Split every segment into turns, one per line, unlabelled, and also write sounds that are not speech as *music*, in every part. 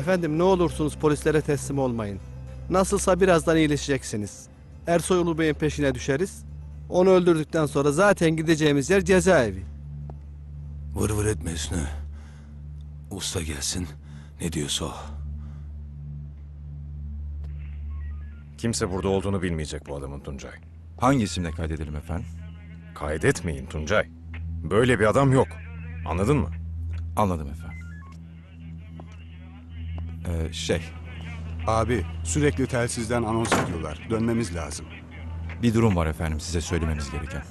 Efendim ne olursunuz polislere teslim olmayın. Nasılsa birazdan iyileşeceksiniz. Ersoy Ulu Bey'in peşine düşeriz. Onu öldürdükten sonra zaten gideceğimiz yer cezaevi.
Vır vır etme Hüsnü. Usta gelsin. Ne diyorsa o.
Kimse burada olduğunu bilmeyecek bu adamın Tuncay.
Hangi isimle kaydedelim efendim?
Kaydetmeyin Tuncay. Böyle bir adam yok. Anladın mı?
Anladım efendim. Ee, şey,
Abi sürekli telsizden anons ediyorlar. Dönmemiz lazım.
bir durum var efendim size söylememiz gereken.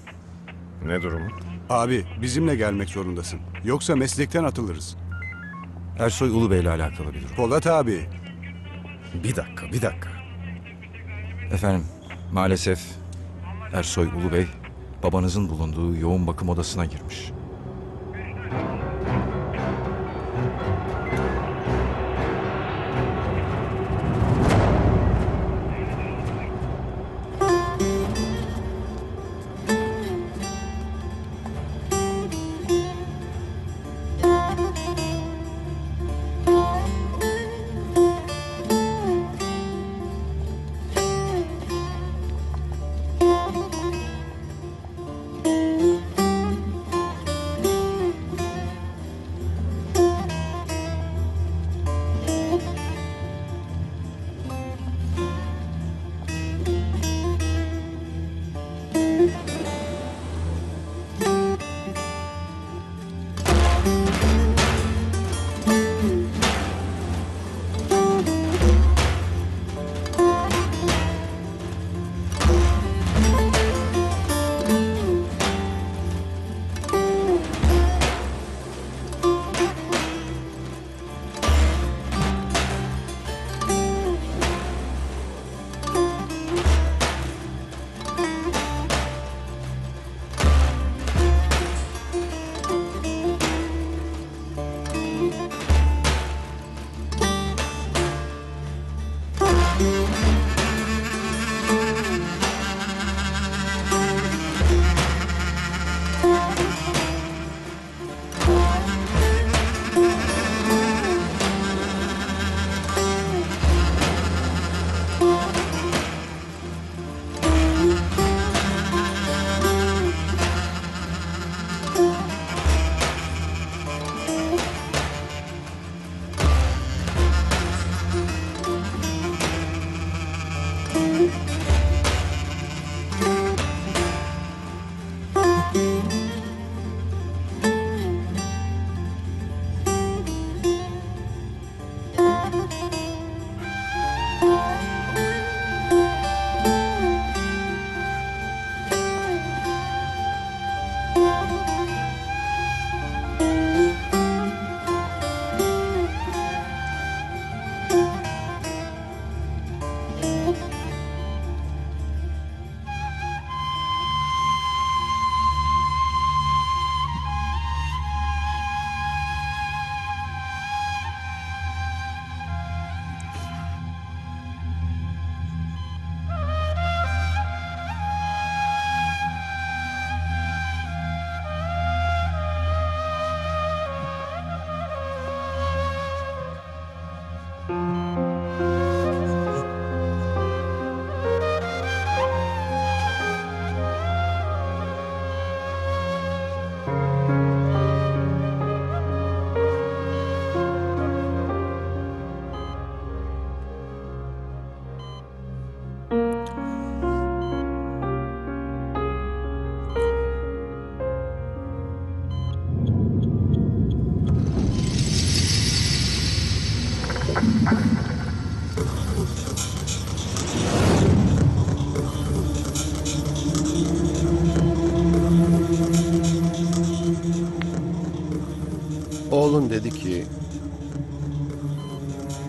Ne durumu?
Abi bizimle gelmek zorundasın. Yoksa meslekten atılırız.
Ersoy Ulu Bey ile alakalı bir durum.
Polat abi.
Bir dakika, bir dakika.
Efendim, maalesef Ersoy Ulu Bey babanızın bulunduğu yoğun bakım odasına girmiş.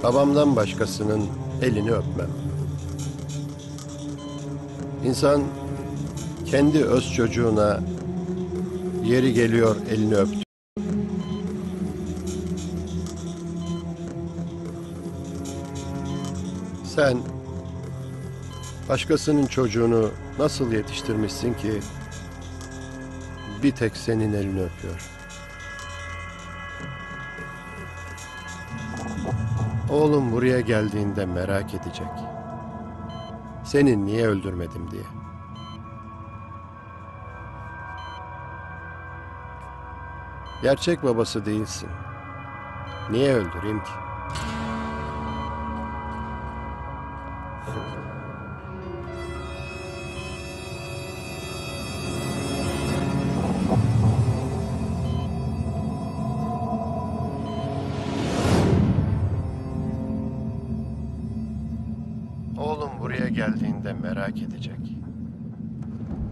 Babamdan başkasının elini öpmem. İnsan kendi öz çocuğuna yeri geliyor elini öptü. Sen başkasının çocuğunu nasıl yetiştirmişsin ki bir tek senin elini öpüyor. Oğlum buraya geldiğinde merak edecek. Seni niye öldürmedim diye. Gerçek babası değilsin. Niye öldüreyim ki?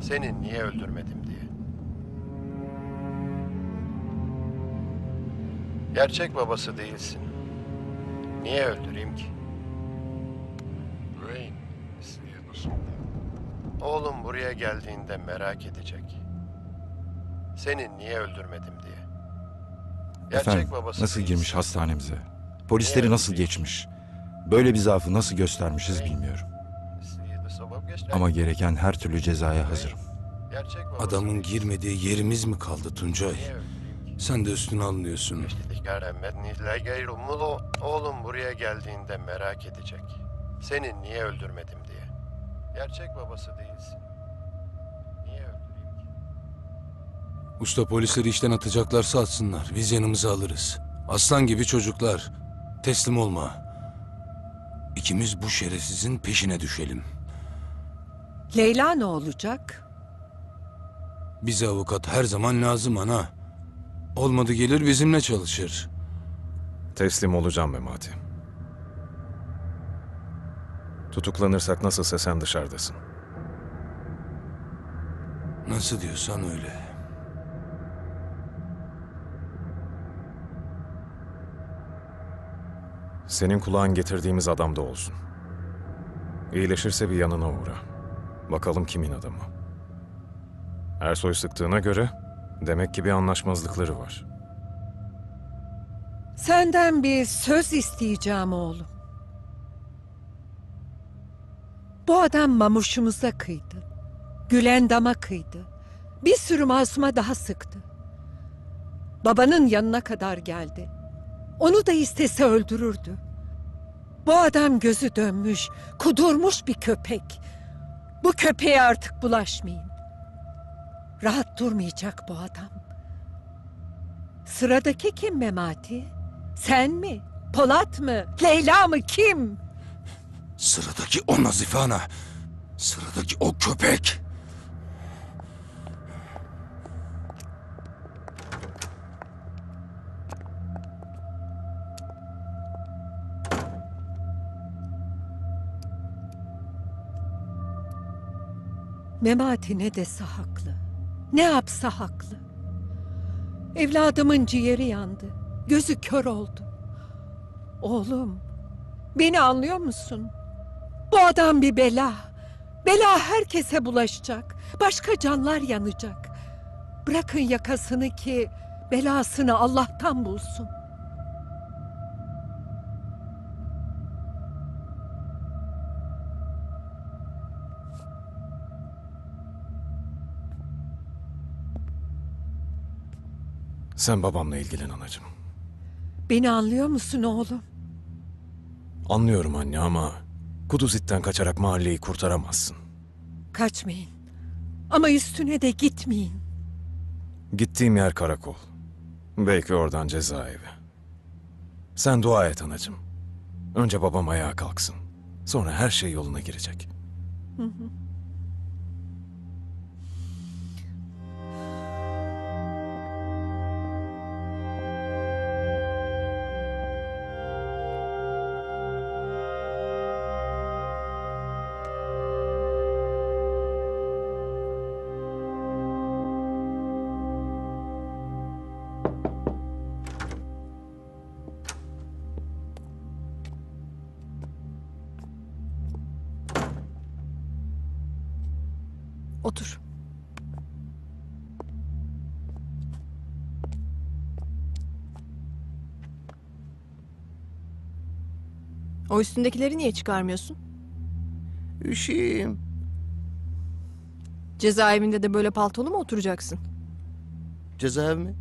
Seni niye öldürmedim diye. Gerçek babası değilsin. Niye öldüreyim ki? Oğlum buraya geldiğinde merak edecek. Seni niye öldürmedim diye. Gerçek
Efendim
babası
nasıl
değilsin.
girmiş hastanemize? Polisleri nasıl geçmiş? Böyle bir zaafı nasıl göstermişiz bilmiyorum. Ama gereken her türlü cezaya hazırım.
Adamın girmediği yerimiz mi kaldı Tuncay? Sen de üstüne alınıyorsun.
Oğlum buraya geldiğinde merak edecek. Seni niye öldürmedim diye. Gerçek babası değilsin. Niye öldüreyim ki?
Usta polisleri işten atacaklarsa atsınlar. Biz yanımıza alırız. Aslan gibi çocuklar. Teslim olma. İkimiz bu şerefsizin peşine düşelim.
Leyla ne olacak?
Bize avukat her zaman lazım ana. Olmadı gelir bizimle çalışır.
Teslim olacağım Memati. Tutuklanırsak nasılsa sen dışarıdasın.
Nasıl diyorsan öyle.
Senin kulağın getirdiğimiz adam da olsun. İyileşirse bir yanına uğra. Bakalım kimin adamı. Ersoy sıktığına göre demek ki bir anlaşmazlıkları var.
Senden bir söz isteyeceğim oğlum. Bu adam mamuşumuza kıydı. Gülendam'a kıydı. Bir sürü masuma daha sıktı. Babanın yanına kadar geldi. Onu da istese öldürürdü. Bu adam gözü dönmüş, kudurmuş bir köpek. Bu köpeğe artık bulaşmayın. Rahat durmayacak bu adam. Sıradaki kim Memati? Sen mi? Polat mı? Leyla mı? Kim?
Sıradaki o Nazife ana. Sıradaki o köpek.
Memati ne dese haklı. Ne yapsa haklı. Evladımın ciğeri yandı. Gözü kör oldu. Oğlum, beni anlıyor musun? Bu adam bir bela. Bela herkese bulaşacak. Başka canlar yanacak. Bırakın yakasını ki belasını Allah'tan bulsun.
Sen babamla ilgilen anacığım.
Beni anlıyor musun oğlum?
Anlıyorum anne ama Kuduzit'ten kaçarak mahalleyi kurtaramazsın.
Kaçmayın. Ama üstüne de gitmeyin.
Gittiğim yer karakol. Belki oradan cezaevi. Sen dua et anacığım. Önce babam ayağa kalksın. Sonra her şey yoluna girecek.
Otur. O üstündekileri niye çıkarmıyorsun?
Üşüyeyim.
Cezaevinde de böyle paltolu mu oturacaksın?
Cezaevi mi?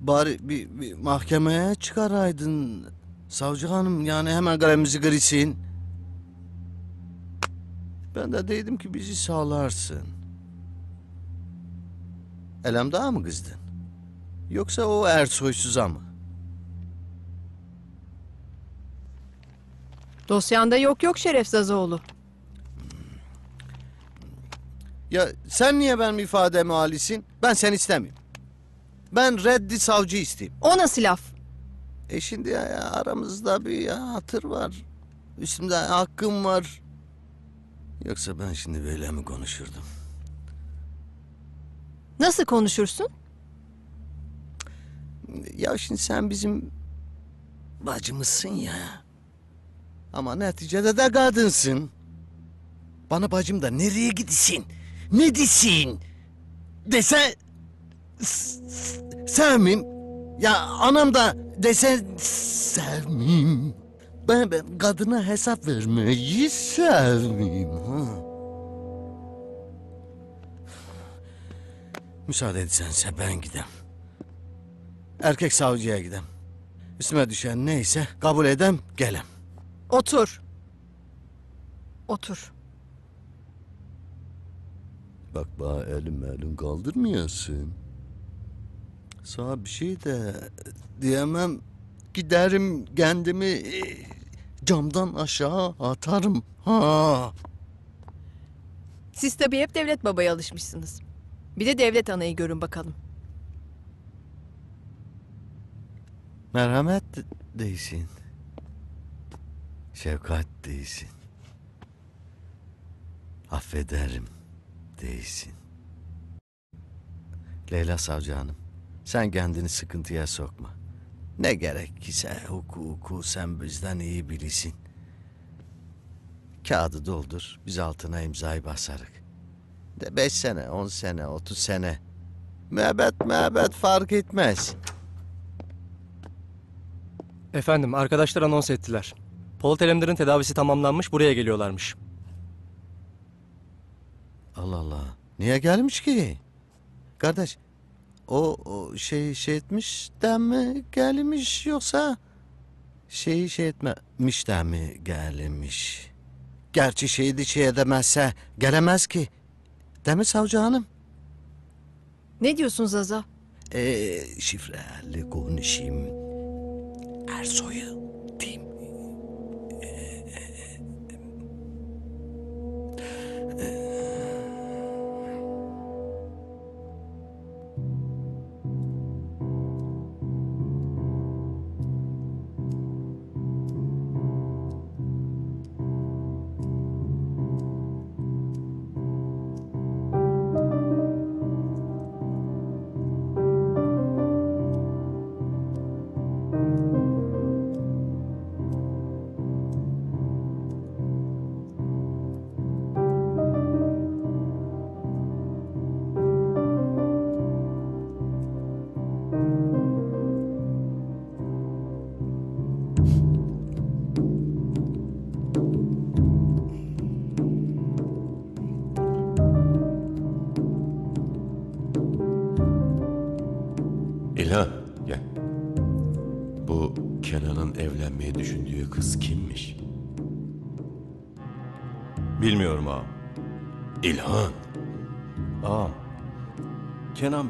bari bir, bir mahkemeye çıkaraydın. Savcı hanım yani hemen kalemimizi kırışın. Ben de dedim ki bizi sağlarsın. Elem daha mı kızdın? Yoksa o Ersoy'suza mı?
Dosyanda yok yok Şeref Zazoğlu.
Ya sen niye benim ifademi alisin? Ben seni istemiyorum. Ben reddi savcı isteyeyim.
O nasıl laf?
E şimdi ya, ya aramızda bir ya hatır var. Üstümde hakkım var. Yoksa ben şimdi böyle mi konuşurdum?
Nasıl konuşursun?
Ya şimdi sen bizim bacımızsın ya. Ama neticede de kadınsın. Bana bacım da nereye gidisin? Ne disin? Dese... s- s- Sevmeyim. Ya anam da dese sevmeyim. Ben, ben kadına hesap vermeyi sevmeyim. Ha. Müsaade etsense ben gidem. Erkek savcıya gidem. Üstüme düşen neyse kabul edem gelem.
Otur. Otur.
Bak bana elim elim kaldırmıyorsun. Sana bir şey de diyemem. Giderim kendimi e, camdan aşağı atarım. Ha.
Siz tabii hep devlet babaya alışmışsınız. Bir de devlet anayı görün bakalım.
Merhamet de- değilsin. Şefkat değilsin. Affederim değilsin. Leyla Savcı Hanım, sen kendini sıkıntıya sokma. Ne gerekirse hukuku sen bizden iyi bilirsin. Kağıdı doldur, biz altına imzayı basarık. De beş sene, on sene, otuz sene. Müebbet müebbet fark etmez.
Efendim, arkadaşlar anons ettiler. Polat Alemdar'ın tedavisi tamamlanmış, buraya geliyorlarmış.
Allah Allah. Niye gelmiş ki? Kardeş, o, o şey şey etmiş de mi gelmiş yoksa şeyi şey etmemiş de mi gelmiş? Gerçi şeydi şey edemezse gelemez ki. Değil mi savcı hanım?
Ne diyorsun Zaza?
Ee, şifreli konuşayım. Ersoy'u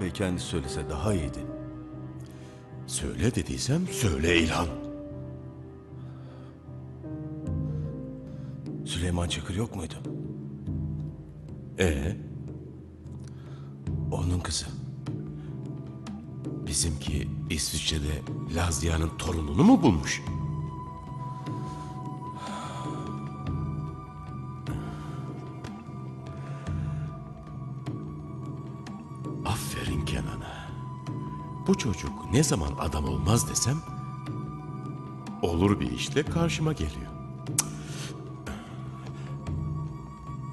Bey kendisi söylese daha iyiydi.
Söyle dediysem söyle İlhan.
Süleyman Çakır yok muydu?
Ee,
Onun kızı.
bizimki İsviçre'de Lazia'nın torununu mu bulmuş? Bu çocuk ne zaman adam olmaz desem olur bir işle karşıma geliyor.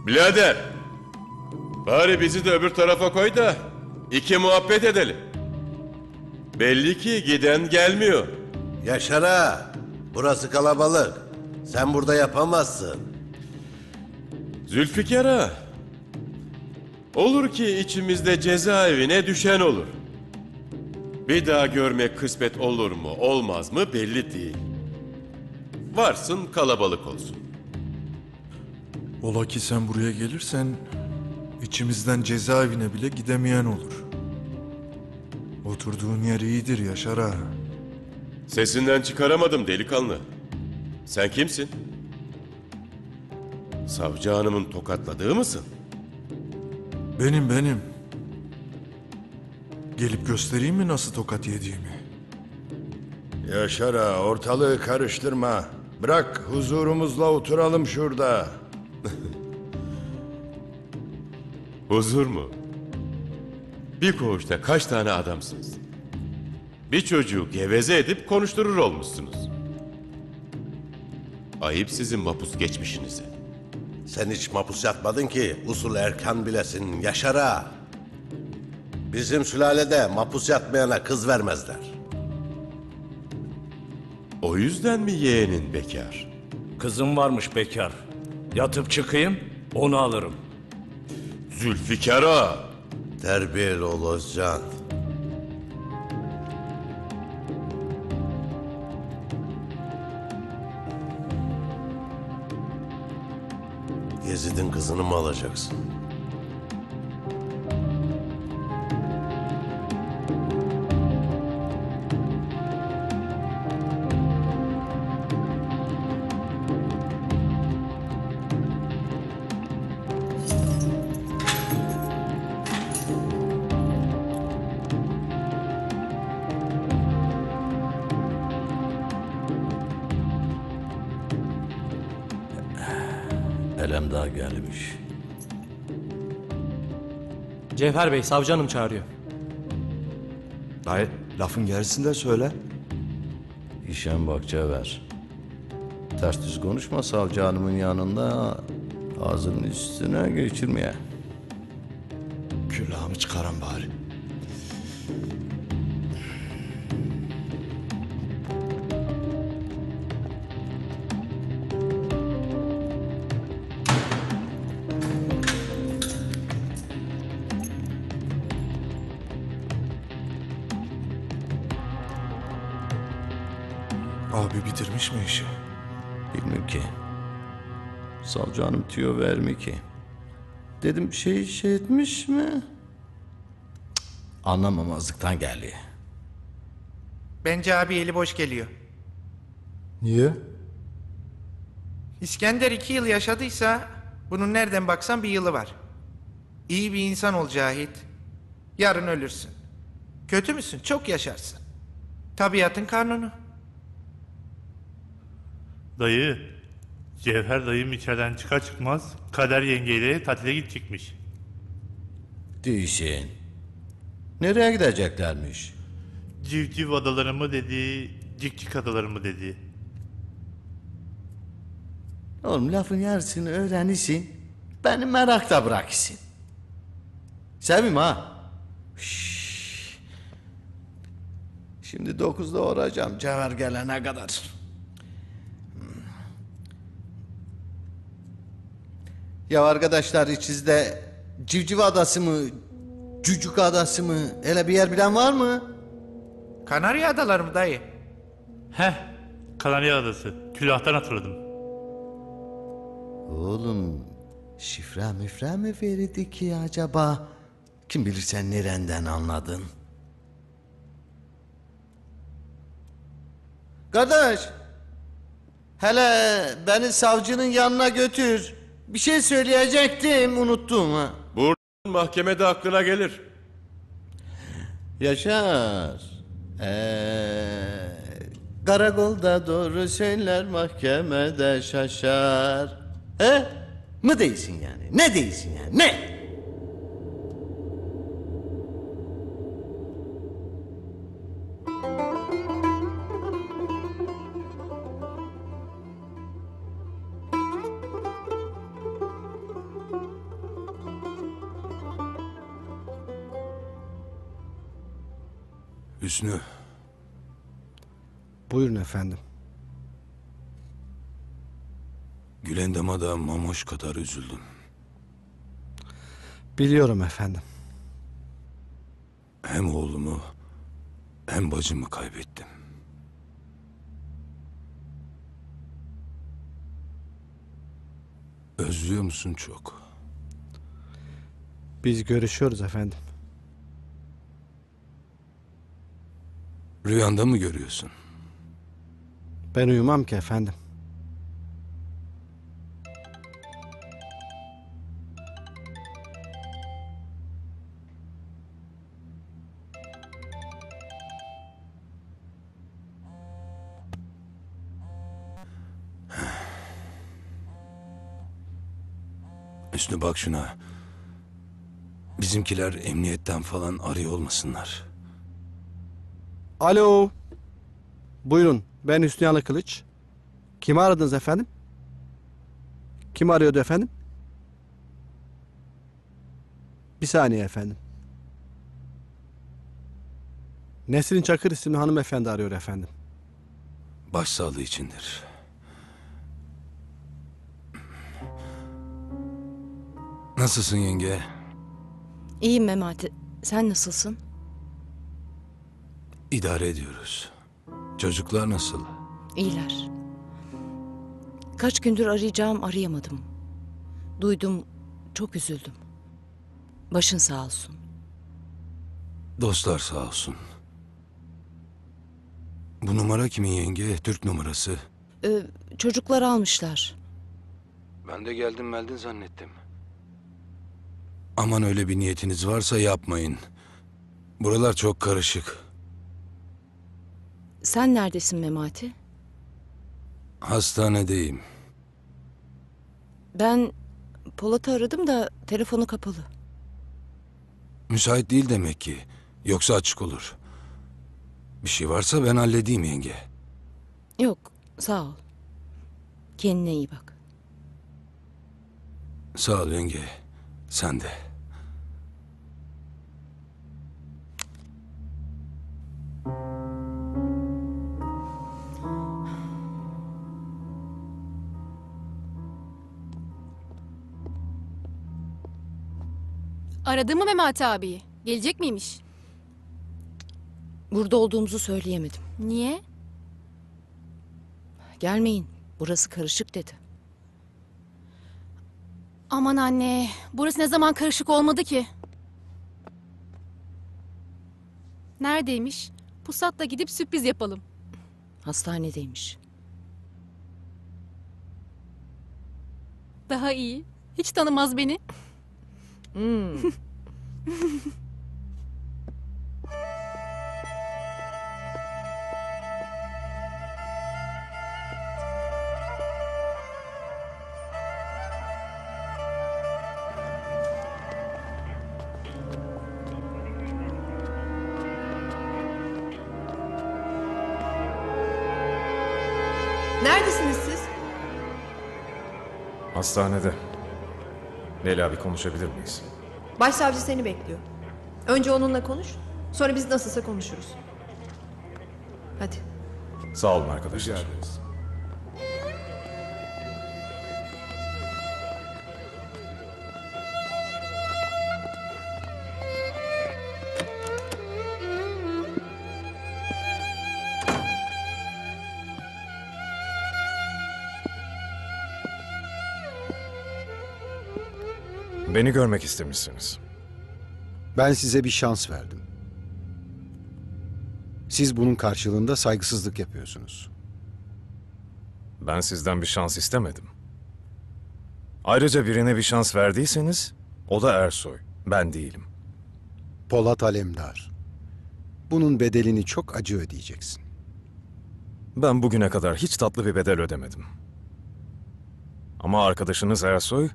Birader. Bari bizi de öbür tarafa koy da iki muhabbet edelim. Belli ki giden gelmiyor.
Yaşara, burası kalabalık. Sen burada yapamazsın.
Zülfikar ağa. Olur ki içimizde cezaevine düşen olur. Bir daha görmek kısmet olur mu olmaz mı belli değil. Varsın kalabalık olsun.
Ola ki sen buraya gelirsen içimizden cezaevine bile gidemeyen olur. Oturduğun yer iyidir Yaşar ağa.
Sesinden çıkaramadım delikanlı. Sen kimsin? Savcı hanımın tokatladığı mısın?
Benim benim. Gelip göstereyim mi nasıl tokat yediğimi?
Yaşar ağa, ortalığı karıştırma. Bırak huzurumuzla oturalım şurada. *laughs*
Huzur mu? Bir koğuşta kaç tane adamsınız? Bir çocuğu geveze edip konuşturur olmuşsunuz. Ayıp sizin mapus geçmişinize.
Sen hiç mapus yatmadın ki usul erkan bilesin Yaşar'a. Bizim sülalede mapus yatmayana kız vermezler.
O yüzden mi yeğenin bekar?
Kızım varmış bekar. Yatıp çıkayım, onu alırım.
Zülfikar ağa.
Terbiyeli ol Özcan. Yezid'in kızını mı alacaksın?
Cevher Bey, savcı hanım çağırıyor.
Dayı lafın gerisini de söyle.
İşen bak Cevher. Ters düz konuşma savcı hanımın yanında ağzının üstüne geçirmeye.
Külahımı çıkaran bari.
Savcı hanım tüyo vermiyor ki. Dedim şey şey etmiş mi? Cık, Anlamamazlıktan geldi.
Bence abi eli boş geliyor.
Niye?
İskender iki yıl yaşadıysa bunun nereden baksan bir yılı var. İyi bir insan ol Cahit. Yarın ölürsün. Kötü müsün? Çok yaşarsın. Tabiatın kanunu.
Dayı, Cevher dayım içeriden çıkar çıkmaz Kader yengeyle tatile gidecekmiş.
Değişin. Nereye gideceklermiş?
Civciv adaları mı dedi, cikcik adaları mı dedi.
Oğlum lafın yarısını öğrenirsin. Beni merakta bırakırsın. Sevim ha. Şşş. Şimdi dokuzda olacağım Cevher gelene kadar. Ya arkadaşlar içinizde Civciv Adası mı, Cücük Adası mı, hele bir yer bilen var mı?
Kanarya adaları mı dayı?
Heh, Kanarya Adası. Külahtan hatırladım.
Oğlum şifre müfre mi verirdi ki acaba? Kim bilir sen nereden anladın? Kardeş. Hele beni savcının yanına götür. Bir şey söyleyecektim unuttum ha.
Buradan mahkemede aklına gelir.
Yaşar. Ee, karakolda doğru söyler mahkemede şaşar. He? Mı değilsin yani? Ne değilsin yani? Ne?
Hüsnü,
Buyurun efendim.
Gülendam'a da Mamoş kadar üzüldüm.
Biliyorum efendim.
Hem oğlumu Hem bacımı kaybettim. Özlüyor musun çok?
Biz görüşüyoruz efendim.
Rüyanda mı görüyorsun?
Ben uyumam ki efendim.
Üstüne bak şuna. Bizimkiler emniyetten falan arıyor olmasınlar.
Alo. Buyurun. Ben Hüsnü Yanı Kılıç. Kimi aradınız efendim? Kim arıyordu efendim? Bir saniye efendim. Nesrin Çakır isimli hanımefendi arıyor efendim.
Başsağlığı içindir. Nasılsın yenge?
İyiyim Memati. Sen nasılsın?
İdare ediyoruz. Çocuklar nasıl?
İyiler. Kaç gündür arayacağım arayamadım. Duydum, çok üzüldüm. Başın sağ olsun.
Dostlar sağ olsun. Bu numara kimin yenge? Türk numarası.
Ee, çocuklar almışlar.
Ben de geldim meldin zannettim. Aman öyle bir niyetiniz varsa yapmayın. Buralar çok karışık.
Sen neredesin Memati?
Hastanedeyim.
Ben Polat'ı aradım da telefonu kapalı.
Müsait değil demek ki. Yoksa açık olur. Bir şey varsa ben halledeyim yenge.
Yok, sağ ol. Kendine iyi bak.
Sağ ol yenge. Sen de.
Aradın mı Memati abiyi? Gelecek miymiş?
Burada olduğumuzu söyleyemedim.
Niye?
Gelmeyin, burası karışık dedi.
Aman anne, burası ne zaman karışık olmadı ki? Neredeymiş? Pusat'la gidip sürpriz yapalım.
Hastanedeymiş.
Daha iyi. Hiç tanımaz beni.
Hmm. *laughs*
Neredesiniz siz?
Hastanede. Leyla bir konuşabilir miyiz?
Başsavcı seni bekliyor. Önce onunla konuş. Sonra biz nasılsa konuşuruz. Hadi.
Sağ olun arkadaşlar. Beni görmek istemişsiniz.
Ben size bir şans verdim. Siz bunun karşılığında saygısızlık yapıyorsunuz.
Ben sizden bir şans istemedim. Ayrıca birine bir şans verdiyseniz o da Ersoy. Ben değilim.
Polat Alemdar. Bunun bedelini çok acı ödeyeceksin.
Ben bugüne kadar hiç tatlı bir bedel ödemedim. Ama arkadaşınız Ersoy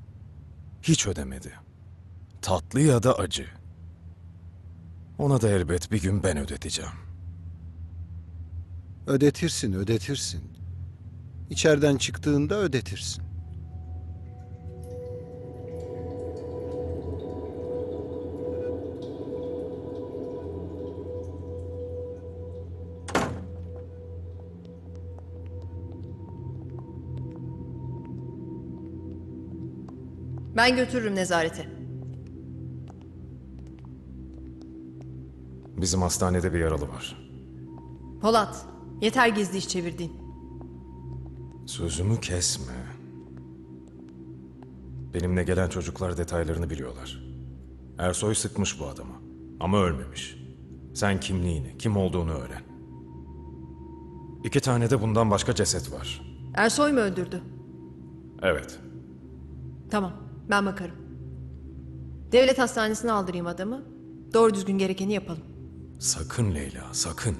hiç ödemedi. Tatlı ya da acı. Ona da elbet bir gün ben ödeteceğim.
Ödetirsin, ödetirsin. İçeriden çıktığında ödetirsin.
Ben götürürüm nezarete.
Bizim hastanede bir yaralı var.
Polat, yeter gizli iş çevirdiğin.
Sözümü kesme. Benimle gelen çocuklar detaylarını biliyorlar. Ersoy sıkmış bu adamı. Ama ölmemiş. Sen kimliğini, kim olduğunu öğren. İki tane de bundan başka ceset var.
Ersoy mu öldürdü?
Evet.
Tamam, ben bakarım. Devlet hastanesine aldırayım adamı. Doğru düzgün gerekeni yapalım.
Sakın Leyla, sakın.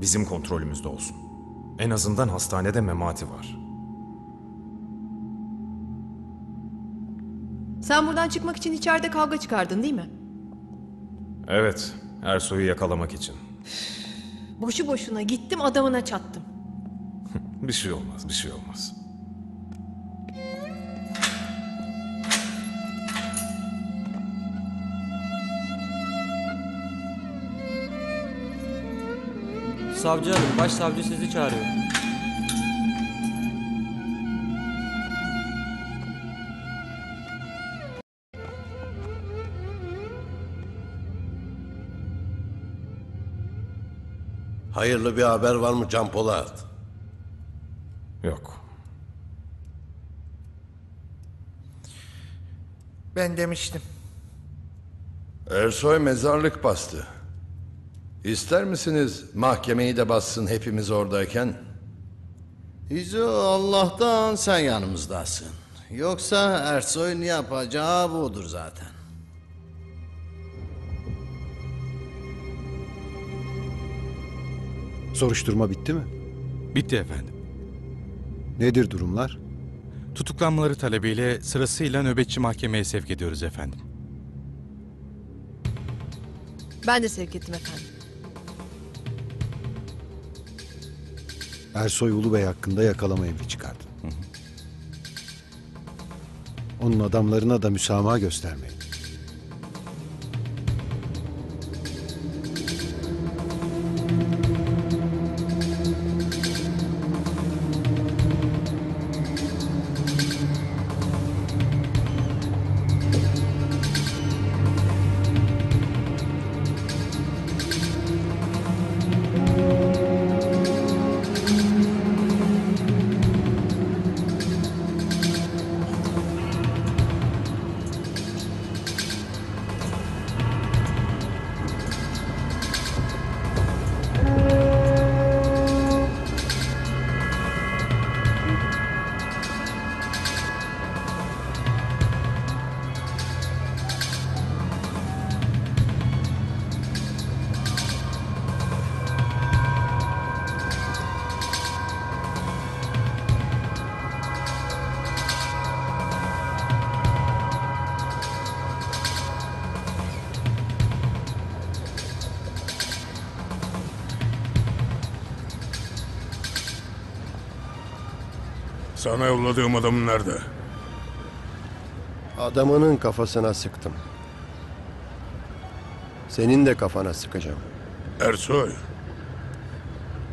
Bizim kontrolümüzde olsun. En azından hastanede memati var.
Sen buradan çıkmak için içeride kavga çıkardın değil mi?
Evet, Ersoy'u yakalamak için.
Boşu boşuna gittim adamına çattım. *laughs*
Bir şey olmaz, bir şey olmaz.
Savcı hanım, başsavcı sizi çağırıyor.
Hayırlı bir haber var mı Can Polat?
Yok.
Ben demiştim.
Ersoy mezarlık bastı. İster misiniz mahkemeyi de bassın hepimiz oradayken?
İzo Allah'tan sen yanımızdasın. Yoksa Ersoy'un yapacağı budur zaten.
Soruşturma bitti mi?
Bitti efendim.
Nedir durumlar?
Tutuklanmaları talebiyle sırasıyla nöbetçi mahkemeye sevk ediyoruz efendim.
Ben de sevk ettim efendim.
Ersoy Ulubey hakkında yakalama emri çıkardı. Onun adamlarına da müsamaha göstermeyin.
Sana yolladığım adamın nerede?
Adamının kafasına sıktım. Senin de kafana sıkacağım.
Ersoy.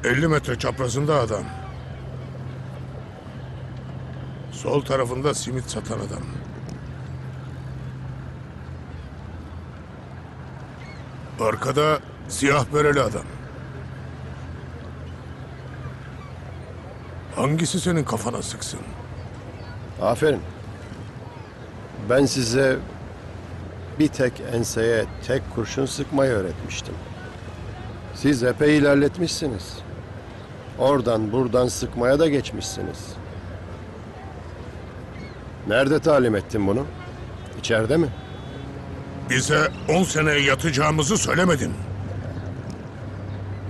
50 metre çaprazında adam. Sol tarafında simit satan adam. Arkada siyah bereli adam. Hangisi senin kafana sıksın?
Aferin. Ben size bir tek enseye tek kurşun sıkmayı öğretmiştim. Siz epey ilerletmişsiniz. Oradan buradan sıkmaya da geçmişsiniz. Nerede talim ettin bunu? İçeride mi?
Bize 10 sene yatacağımızı söylemedin.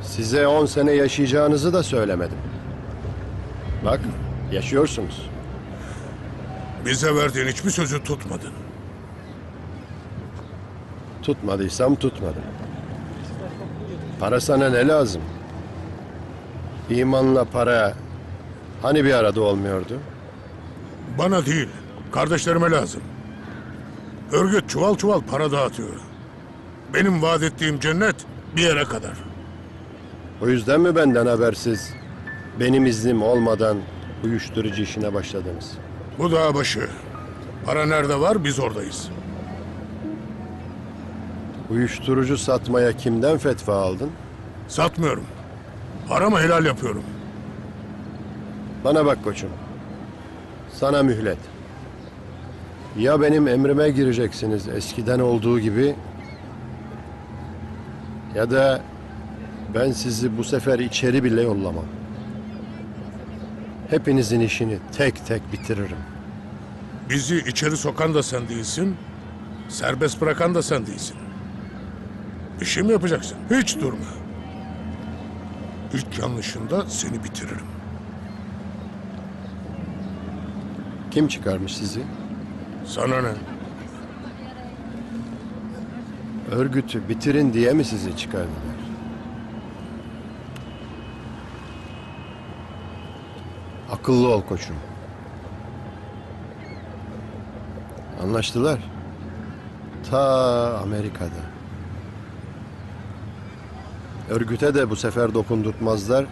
Size 10 sene yaşayacağınızı da söylemedim. Bak, yaşıyorsunuz.
Bize verdiğin hiçbir sözü tutmadın.
Tutmadıysam tutmadım. Para sana ne lazım? İmanla para hani bir arada olmuyordu?
Bana değil, kardeşlerime lazım. Örgüt çuval çuval para dağıtıyor. Benim vaat ettiğim cennet bir yere kadar.
O yüzden mi benden habersiz, benim iznim olmadan uyuşturucu işine başladınız?
Bu dağ başı. Para nerede var biz oradayız.
Uyuşturucu satmaya kimden fetva aldın?
Satmıyorum. Paramı helal yapıyorum.
Bana bak koçum. Sana mühlet. Ya benim emrime gireceksiniz eskiden olduğu gibi ya da ben sizi bu sefer içeri bile yollamam. Hepinizin işini tek tek bitiririm.
Bizi içeri sokan da sen değilsin, serbest bırakan da sen değilsin. İşimi yapacaksın, hiç durma. İlk yanlışında seni bitiririm.
Kim çıkarmış sizi?
Sana ne?
Örgütü bitirin diye mi sizi çıkardılar? Akıllı ol koçum. Anlaştılar. Ta Amerika'da. Örgüte de bu sefer dokundurtmazlar.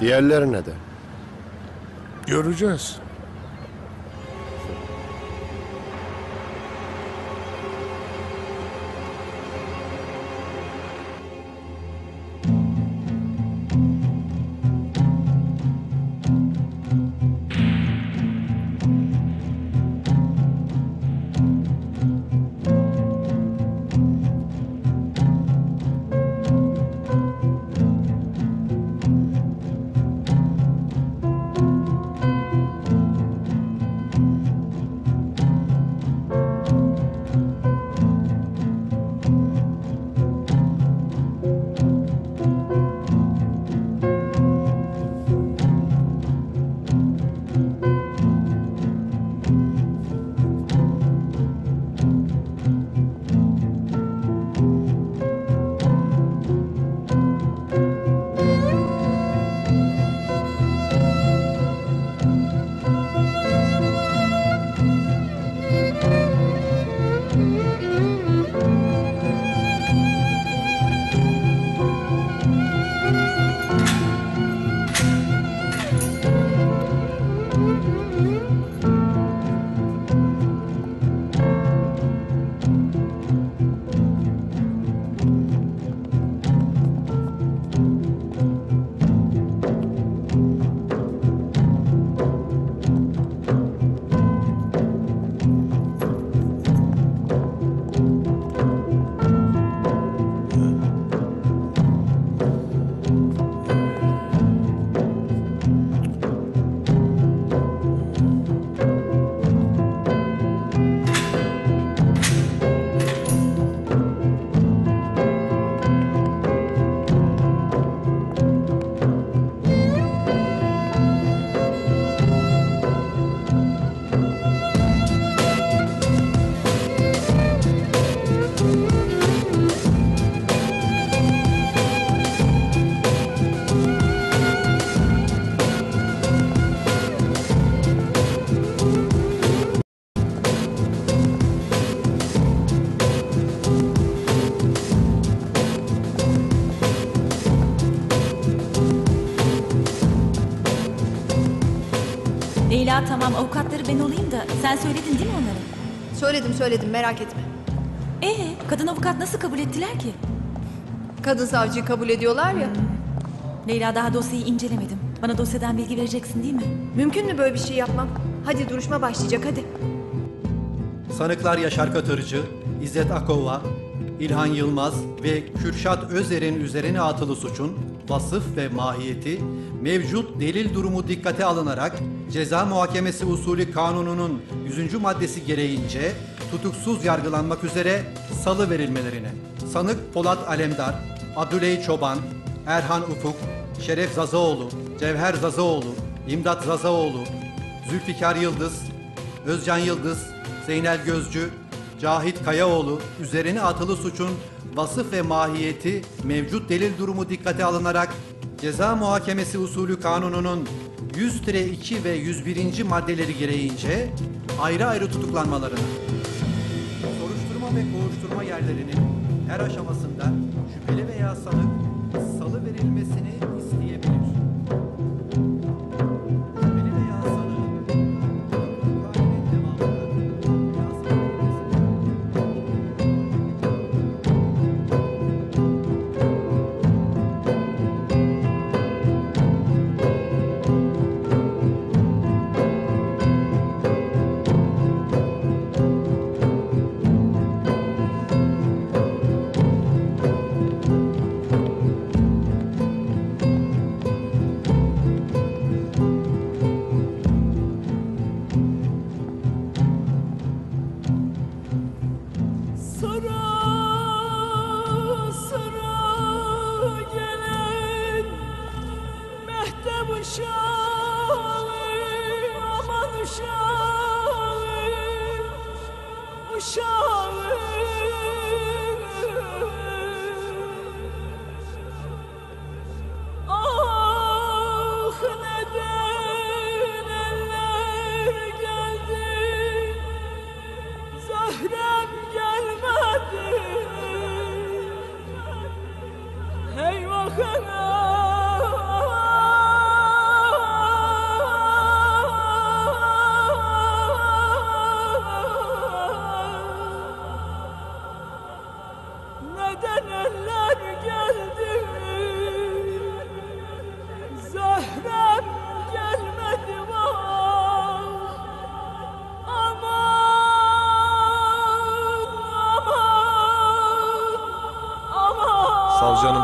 Diğerlerine de.
Göreceğiz.
Tamam avukatları ben olayım da sen söyledin değil mi onlara?
Söyledim söyledim merak etme.
Ee, kadın avukat nasıl kabul ettiler ki?
Kadın savcıyı kabul ediyorlar ya.
Leyla daha dosyayı incelemedim. Bana dosyadan bilgi vereceksin değil mi?
Mümkün mü böyle bir şey yapmam? Hadi duruşma başlayacak hadi.
Sanıklar Yaşar Katırcı, İzzet Akova, İlhan Yılmaz ve Kürşat Özer'in üzerine atılı suçun vasıf ve mahiyeti mevcut delil durumu dikkate alınarak ceza muhakemesi usulü kanununun 100. maddesi gereğince tutuksuz yargılanmak üzere salı verilmelerine. Sanık Polat Alemdar, Abdüley Çoban, Erhan Ufuk, Şeref Zazaoğlu, Cevher Zazaoğlu, İmdat Zazaoğlu, Zülfikar Yıldız, Özcan Yıldız, Zeynel Gözcü, Cahit Kayaoğlu üzerine atılı suçun vasıf ve mahiyeti mevcut delil durumu dikkate alınarak ceza muhakemesi usulü kanununun 100-2 ve 101. maddeleri gereğince ayrı ayrı tutuklanmalarına, soruşturma ve kovuşturma yerlerinin her aşamasında şüpheli veya sanık salı verilmesini isteyebilir.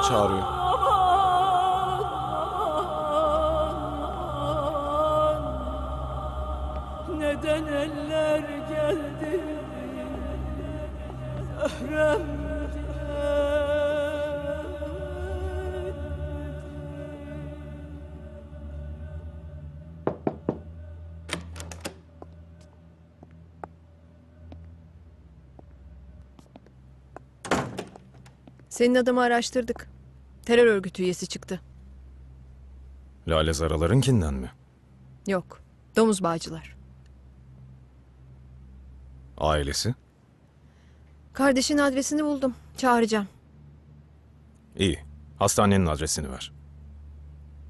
Çağırıyor.
Neden eller geldi Zahrem
Senin adamı araştırdık. Terör örgütü üyesi çıktı.
Lale Zaralar'ınkinden mi?
Yok. Domuz bağcılar.
Ailesi?
Kardeşin adresini buldum. Çağıracağım.
İyi. Hastanenin adresini ver.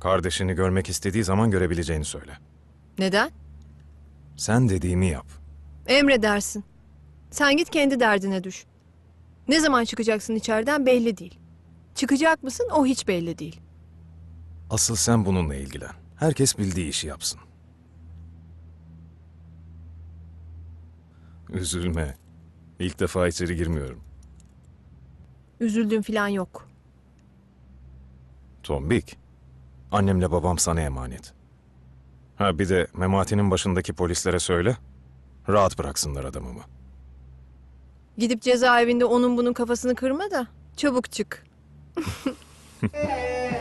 Kardeşini görmek istediği zaman görebileceğini söyle.
Neden?
Sen dediğimi yap.
Emredersin. Sen git kendi derdine düş. Ne zaman çıkacaksın içeriden belli değil. Çıkacak mısın o hiç belli değil.
Asıl sen bununla ilgilen. Herkes bildiği işi yapsın. Üzülme. İlk defa içeri girmiyorum.
Üzüldüğüm falan yok.
Tombik. Annemle babam sana emanet. Ha bir de Memati'nin başındaki polislere söyle. Rahat bıraksınlar adamımı.
Gidip cezaevinde onun bunun kafasını kırma da çabuk çık.
Yeah. *laughs*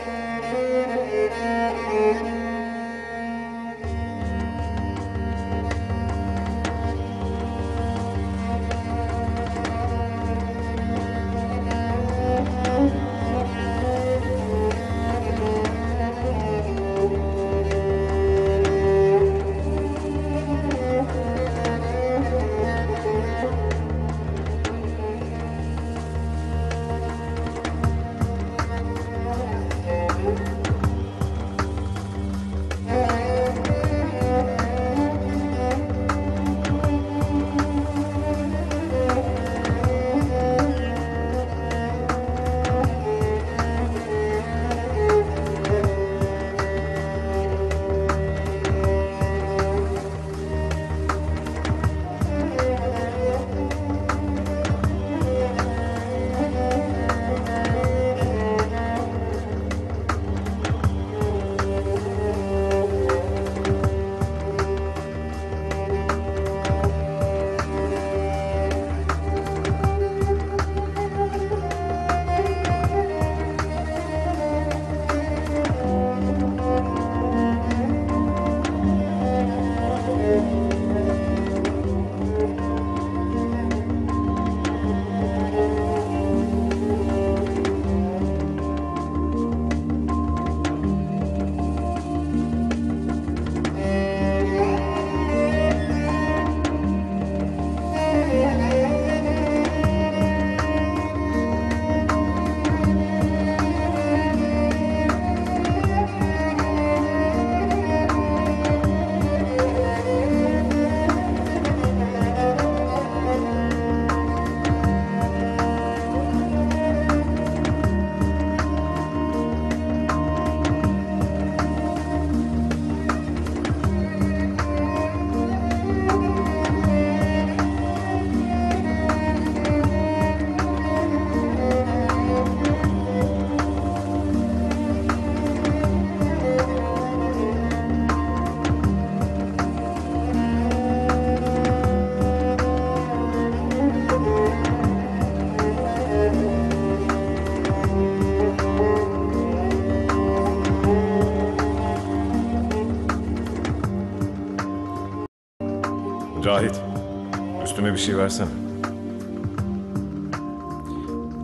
şey versene.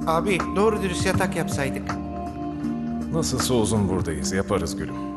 Abi doğru dürüst yatak yapsaydık.
Nasılsa uzun buradayız, yaparız gülüm.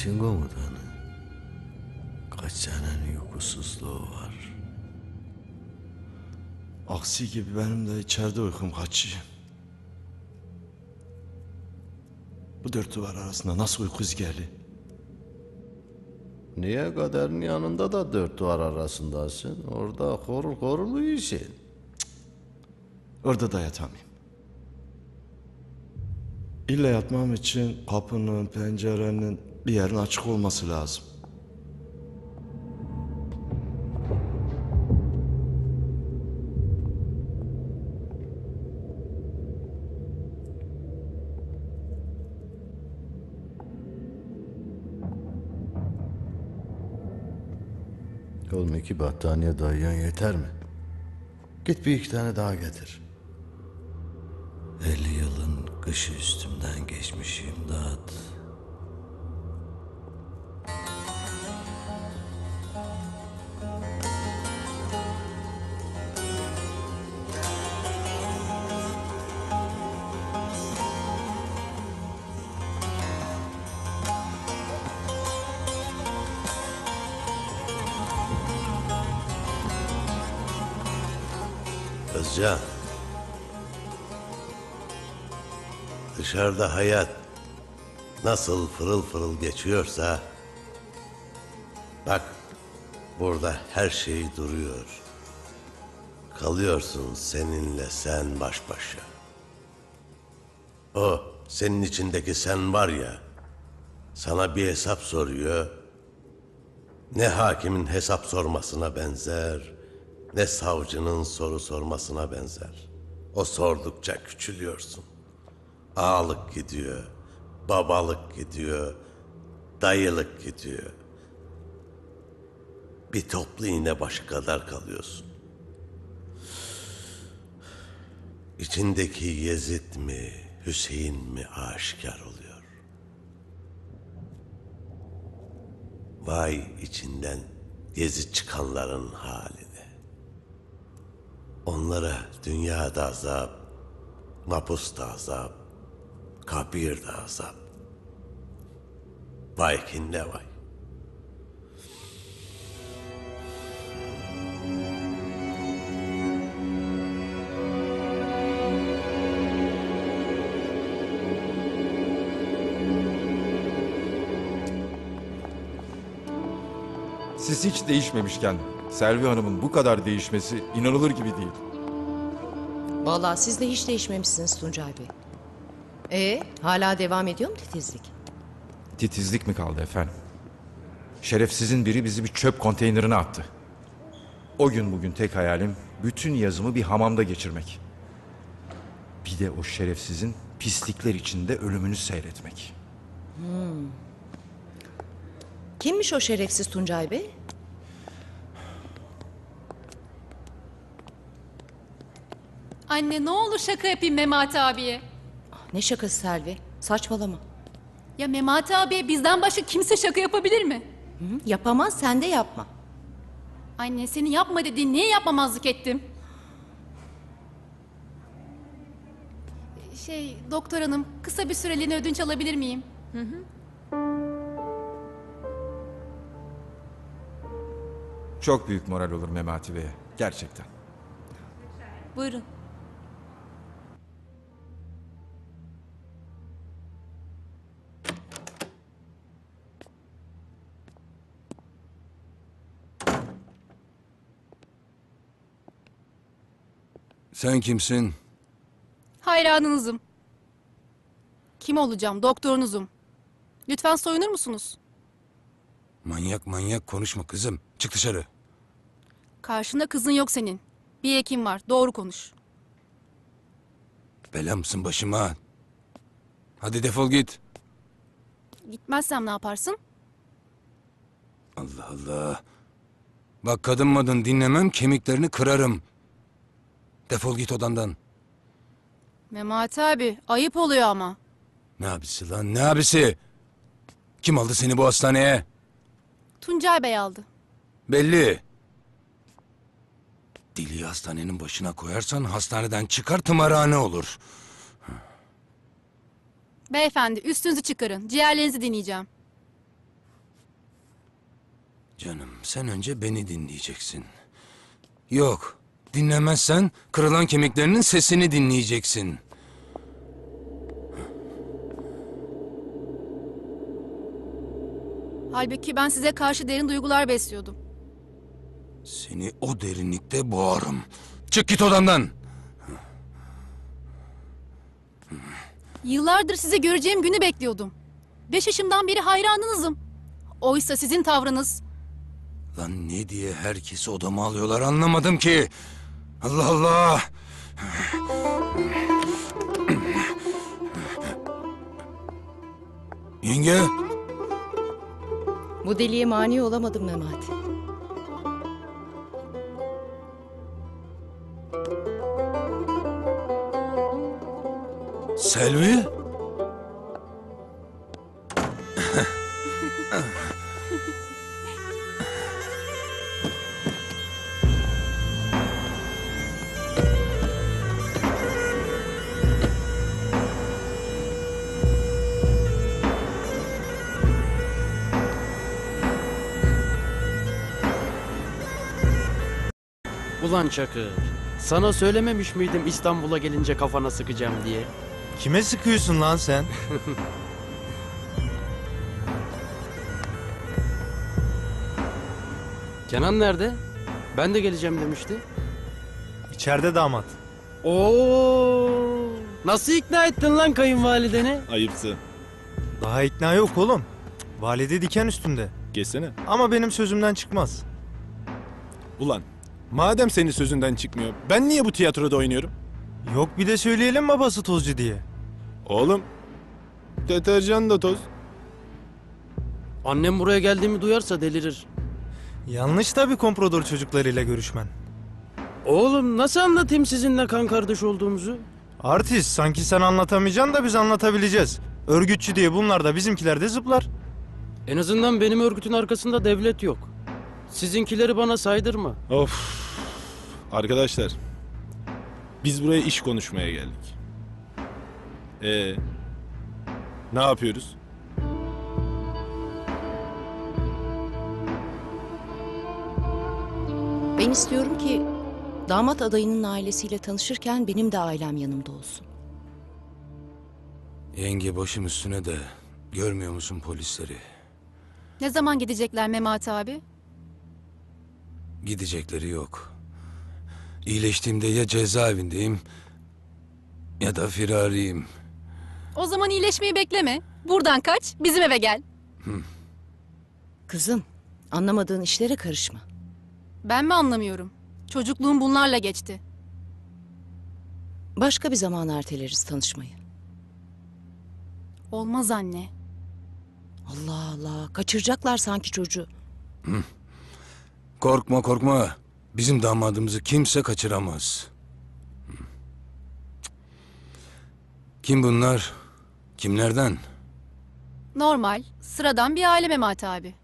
Bak erişin komutanı. Kaç senenin uykusuzluğu var.
Aksi gibi benim de içeride uykum kaçıyor. Bu dört duvar arasında nasıl uykuz geldi?
Niye kaderin yanında da dört duvar arasındasın? Orada korul korul uyuyorsun.
Orada da yatamayayım. İlla yatmam için kapının, pencerenin bir yerin açık olması lazım.
Oğlum iki battaniye dayayan yeter mi? Git bir iki tane daha getir. Elli yılın kışı üstümden geçmiş imdat.
Özcan. Dışarıda hayat nasıl fırıl fırıl geçiyorsa bak burada her şey duruyor. Kalıyorsun seninle sen baş başa. O senin içindeki sen var ya sana bir hesap soruyor. Ne hakimin hesap sormasına benzer ne savcının soru sormasına benzer. O sordukça küçülüyorsun. Ağalık gidiyor, babalık gidiyor, dayılık gidiyor. Bir toplu iğne başı kadar kalıyorsun. İçindeki Yezid mi, Hüseyin mi aşikar oluyor. Vay içinden Yezid çıkanların haline. Onlara dünyada azap, mapusta azap, kabirde azap. Vay kinle vay.
Siz hiç değişmemişken Selvi Hanım'ın bu kadar değişmesi inanılır gibi değil.
Vallahi siz de hiç değişmemişsiniz Tuncay Bey. Ee, hala devam ediyor mu titizlik?
Titizlik mi kaldı efendim? Şerefsizin biri bizi bir çöp konteynerine attı. O gün bugün tek hayalim bütün yazımı bir hamamda geçirmek. Bir de o şerefsizin pislikler içinde ölümünü seyretmek.
Hmm. Kimmiş o şerefsiz Tuncay Bey?
Anne ne olur şaka yapayım Memati abiye.
Ne şakası Selvi? Saçmalama.
Ya Memati abiye bizden başka kimse şaka yapabilir mi?
Hı, yapamaz sen de yapma.
Anne seni yapma dediğin niye yapmamazlık ettim? Şey doktor hanım kısa bir süreliğine ödünç alabilir miyim? Hı hı.
Çok büyük moral olur Memati Bey'e. Gerçekten.
Buyurun.
Sen kimsin?
Hayranınızım. Kim olacağım? Doktorunuzum. Lütfen soyunur musunuz?
Manyak manyak konuşma kızım. Çık dışarı.
Karşında kızın yok senin. Bir hekim var. Doğru konuş.
Bela mısın başıma? Hadi defol git.
Gitmezsem ne yaparsın?
Allah Allah. Bak kadın madın dinlemem kemiklerini kırarım. Defol git odamdan.
Memati abi ayıp oluyor ama.
Ne abisi lan ne abisi? Kim aldı seni bu hastaneye?
Tuncay Bey aldı.
Belli. Dili hastanenin başına koyarsan hastaneden çıkar tımarhane olur.
Beyefendi üstünüzü çıkarın. Ciğerlerinizi dinleyeceğim.
Canım sen önce beni dinleyeceksin. Yok dinlemezsen kırılan kemiklerinin sesini dinleyeceksin.
Halbuki ben size karşı derin duygular besliyordum.
Seni o derinlikte boğarım. Çık git odamdan.
Yıllardır sizi göreceğim günü bekliyordum. Beş yaşımdan beri hayranınızım. Oysa sizin tavrınız...
Lan ne diye herkesi odama alıyorlar anlamadım ki. Allah Allah. Yenge.
Bu deliye mani olamadım Memati.
Selvi.
Ulan Çakır, sana söylememiş miydim İstanbul'a gelince kafana sıkacağım diye?
Kime sıkıyorsun lan sen? *laughs*
Kenan nerede? Ben de geleceğim demişti.
İçeride damat.
Oo! Nasıl ikna ettin lan kayınvalideni?
Ayıpsın. Daha ikna yok oğlum. Valide diken üstünde.
Geçsene.
Ama benim sözümden çıkmaz.
Ulan madem senin sözünden çıkmıyor ben niye bu tiyatroda oynuyorum?
Yok bir de söyleyelim babası tozcu diye.
Oğlum deterjan da toz.
Annem buraya geldiğimi duyarsa delirir.
Yanlış tabii komprador çocuklarıyla görüşmen.
Oğlum nasıl anlatayım sizinle kan kardeş olduğumuzu?
Artist sanki sen anlatamayacaksın da biz anlatabileceğiz. Örgütçü diye bunlar da bizimkiler de zıplar.
En azından benim örgütün arkasında devlet yok. Sizinkileri bana saydırma.
Of. Arkadaşlar biz buraya iş konuşmaya geldik. Ee, ne yapıyoruz?
Ben istiyorum ki damat adayının ailesiyle tanışırken benim de ailem yanımda olsun.
Yenge başım üstüne de görmüyor musun polisleri?
Ne zaman gidecekler Memati abi?
Gidecekleri yok. İyileştiğimde ya cezaevindeyim ya da firariyim.
O zaman iyileşmeyi bekleme. Buradan kaç, bizim eve gel.
Kızım, anlamadığın işlere karışma.
Ben mi anlamıyorum? Çocukluğum bunlarla geçti.
Başka bir zaman erteleriz tanışmayı.
Olmaz anne.
Allah Allah, kaçıracaklar sanki çocuğu.
Korkma korkma. Bizim damadımızı kimse kaçıramaz. Kim bunlar? Kimlerden?
Normal, sıradan bir aile Memati abi.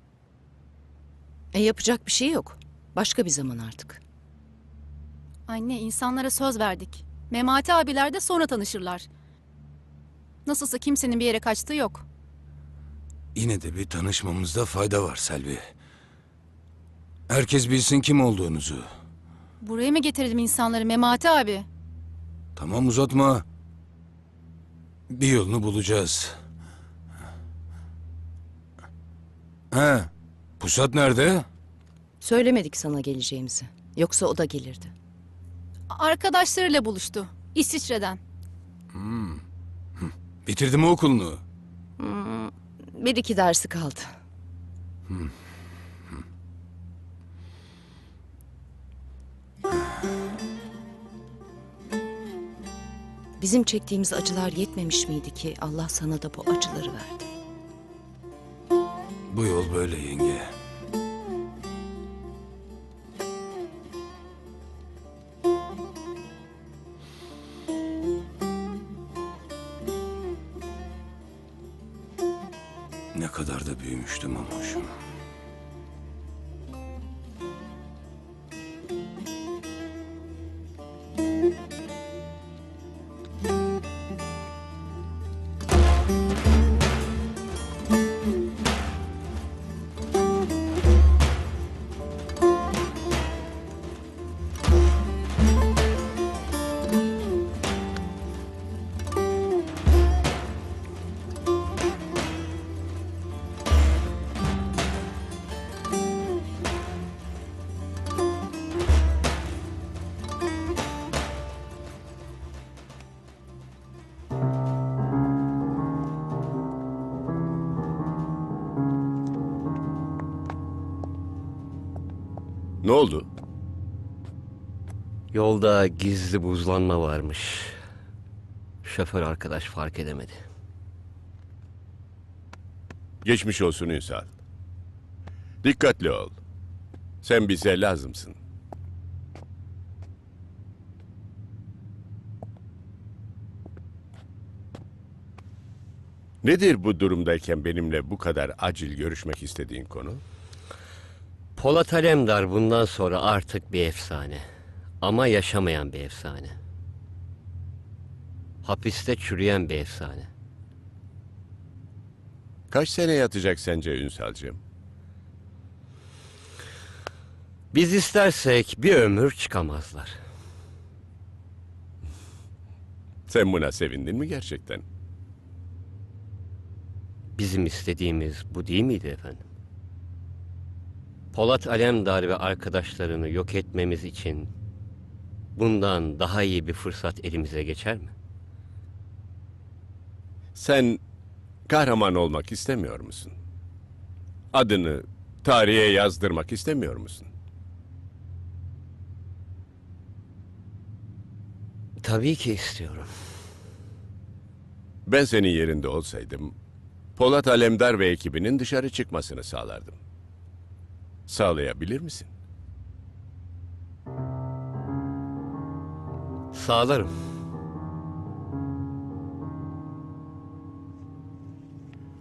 E yapacak bir şey yok. Başka bir zaman artık.
Anne, insanlara söz verdik. Memati abiler de sonra tanışırlar. Nasılsa kimsenin bir yere kaçtığı yok.
Yine de bir tanışmamızda fayda var Selvi. Herkes bilsin kim olduğunuzu.
Buraya mı getirelim insanları Memati abi?
Tamam uzatma. Bir yolunu bulacağız. He, Pusat nerede?
Söylemedik sana geleceğimizi. Yoksa o da gelirdi.
Arkadaşlarıyla buluştu. İsviçre'den.
Bitirdi mi okulunu?
Hmm, bir iki dersi kaldı. Bizim çektiğimiz acılar yetmemiş miydi ki Allah sana da bu acıları verdi?
Bu yol böyle yenge. Ne kadar da büyümüştüm ama hoşum.
Oldu?
Yolda gizli buzlanma varmış. Şoför arkadaş fark edemedi.
Geçmiş olsun Ünsal. Dikkatli ol. Sen bize lazımsın. Nedir bu durumdayken benimle bu kadar acil görüşmek istediğin konu?
Polat Alemdar bundan sonra artık bir efsane. Ama yaşamayan bir efsane. Hapiste çürüyen bir efsane.
Kaç sene yatacak sence Ünsal'cığım?
Biz istersek bir ömür çıkamazlar.
Sen buna sevindin mi gerçekten?
Bizim istediğimiz bu değil miydi efendim? Polat Alemdar ve arkadaşlarını yok etmemiz için bundan daha iyi bir fırsat elimize geçer mi?
Sen kahraman olmak istemiyor musun? Adını tarihe yazdırmak istemiyor musun?
Tabii ki istiyorum.
Ben senin yerinde olsaydım, Polat Alemdar ve ekibinin dışarı çıkmasını sağlardım. Sağlayabilir misin?
Sağlarım.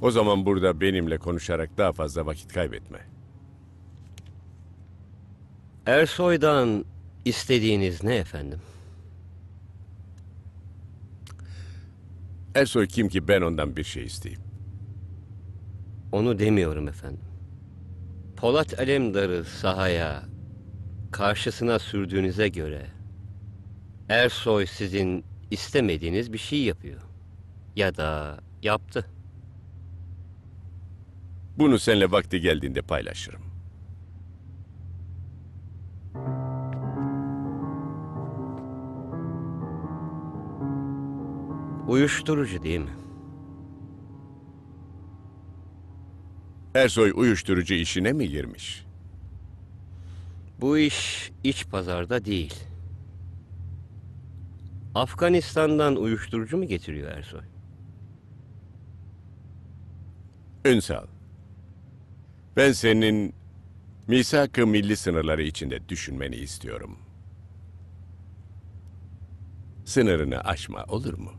O zaman burada benimle konuşarak daha fazla vakit kaybetme.
Ersoy'dan istediğiniz ne efendim?
Ersoy kim ki ben ondan bir şey isteyeyim?
Onu demiyorum efendim. Polat Alemdar'ı sahaya karşısına sürdüğünüze göre Ersoy sizin istemediğiniz bir şey yapıyor. Ya da yaptı.
Bunu seninle vakti geldiğinde paylaşırım.
Uyuşturucu değil mi?
Ersoy uyuşturucu işine mi girmiş?
Bu iş iç pazarda değil. Afganistan'dan uyuşturucu mu getiriyor Ersoy?
Ünsal, ben senin misak-ı milli sınırları içinde düşünmeni istiyorum. Sınırını aşma olur mu?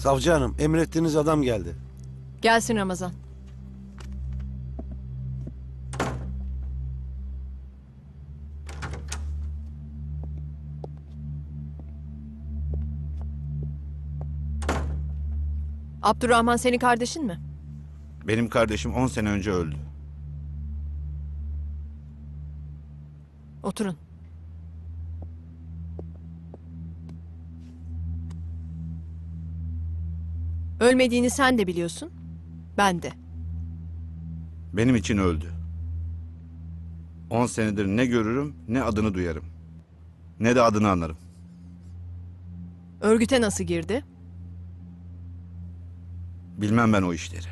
Savcı hanım emrettiğiniz adam geldi.
Gelsin Ramazan. Abdurrahman senin kardeşin mi?
Benim kardeşim 10 sene önce öldü.
Oturun. Ölmediğini sen de biliyorsun. Ben de.
Benim için öldü. On senedir ne görürüm ne adını duyarım. Ne de adını anlarım.
Örgüte nasıl girdi?
Bilmem ben o işleri.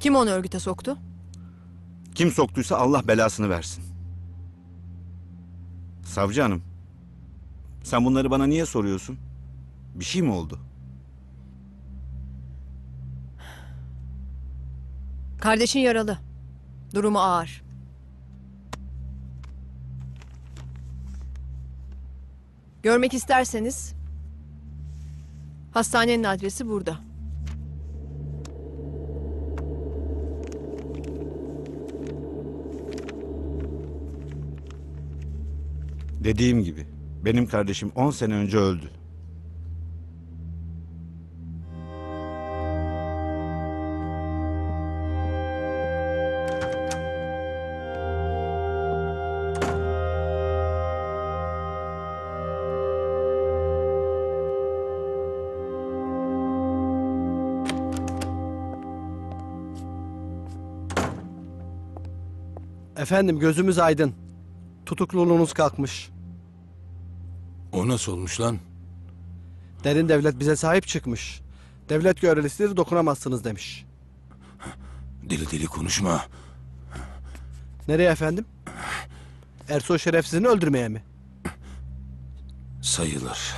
Kim onu örgüte soktu?
Kim soktuysa Allah belasını versin. Savcı hanım, sen bunları bana niye soruyorsun? Bir şey mi oldu?
Kardeşin yaralı. Durumu ağır. Görmek isterseniz hastanenin adresi burada.
Dediğim gibi, benim kardeşim 10 sene önce öldü.
Efendim gözümüz aydın. Tutukluluğunuz kalkmış.
O nasıl olmuş lan?
Derin devlet bize sahip çıkmış. Devlet görevlisidir dokunamazsınız demiş.
Deli deli konuşma.
Nereye efendim? Ersoy şerefsizini öldürmeye mi?
Sayılır.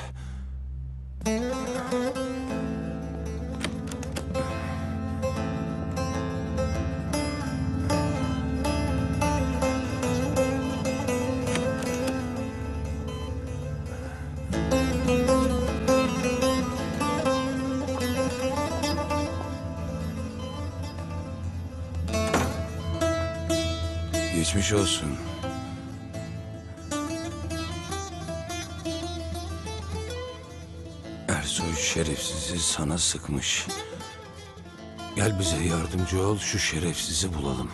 Geçmiş olsun. Ersoy şerefsizi sana sıkmış. Gel bize yardımcı ol, şu şerefsizi bulalım.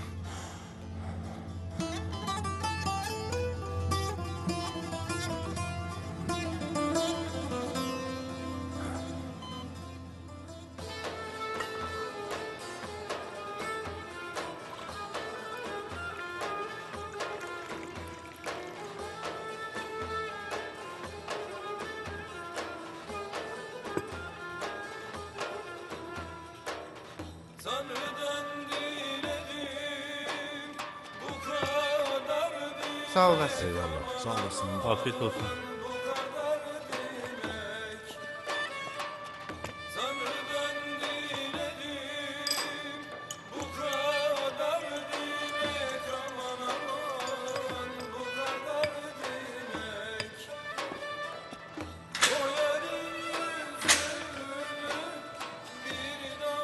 Sağ olasın.
Afiyet olsun.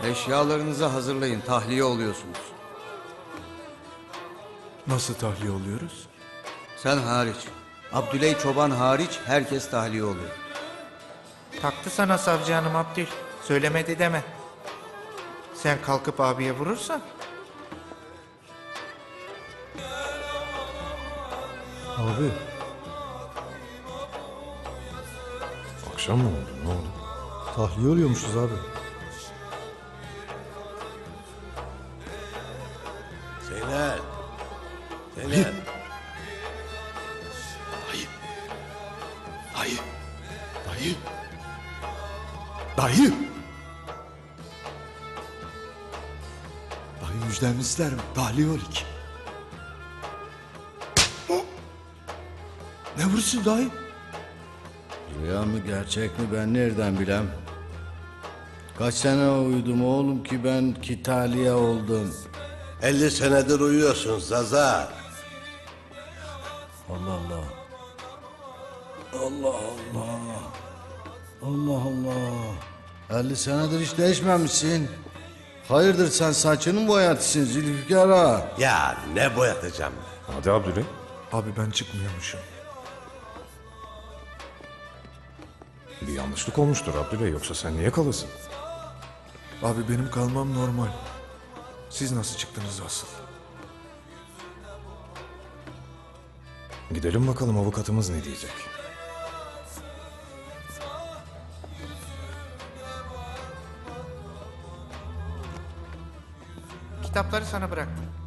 Eşyalarınızı hazırlayın. Tahliye oluyorsunuz.
Nasıl tahliye oluyoruz?
Sen hariç. Abdüley Çoban hariç herkes tahliye oluyor.
Taktı sana savcı hanım Abdül. Söylemedi deme. Sen kalkıp abiye vurursan.
Abi. Akşam mı oldu? Ne oldu?
Tahliye oluyormuşuz abi.
Dayı müjdemi isterim. Tahliye olik. Ne vursun dayı?
Rüya mı gerçek mi ben nereden bilem? Kaç sene uyudum oğlum ki ben kitaliye oldum.
50 senedir uyuyorsun Zaza.
Allah Allah. Allah Allah. Allah Allah. 50 senedir hiç değişmemişsin. Hayırdır sen saçını mı boyatısın Zülfikar ağa?
Ya ne boyatacağım
Hadi Abdüley.
Abi ben çıkmıyormuşum.
Bir yanlışlık olmuştur Abdüley yoksa sen niye kalasın?
Abi benim kalmam normal. Siz nasıl çıktınız asıl?
Gidelim bakalım avukatımız ne diyecek.
Kitapları sana bıraktım.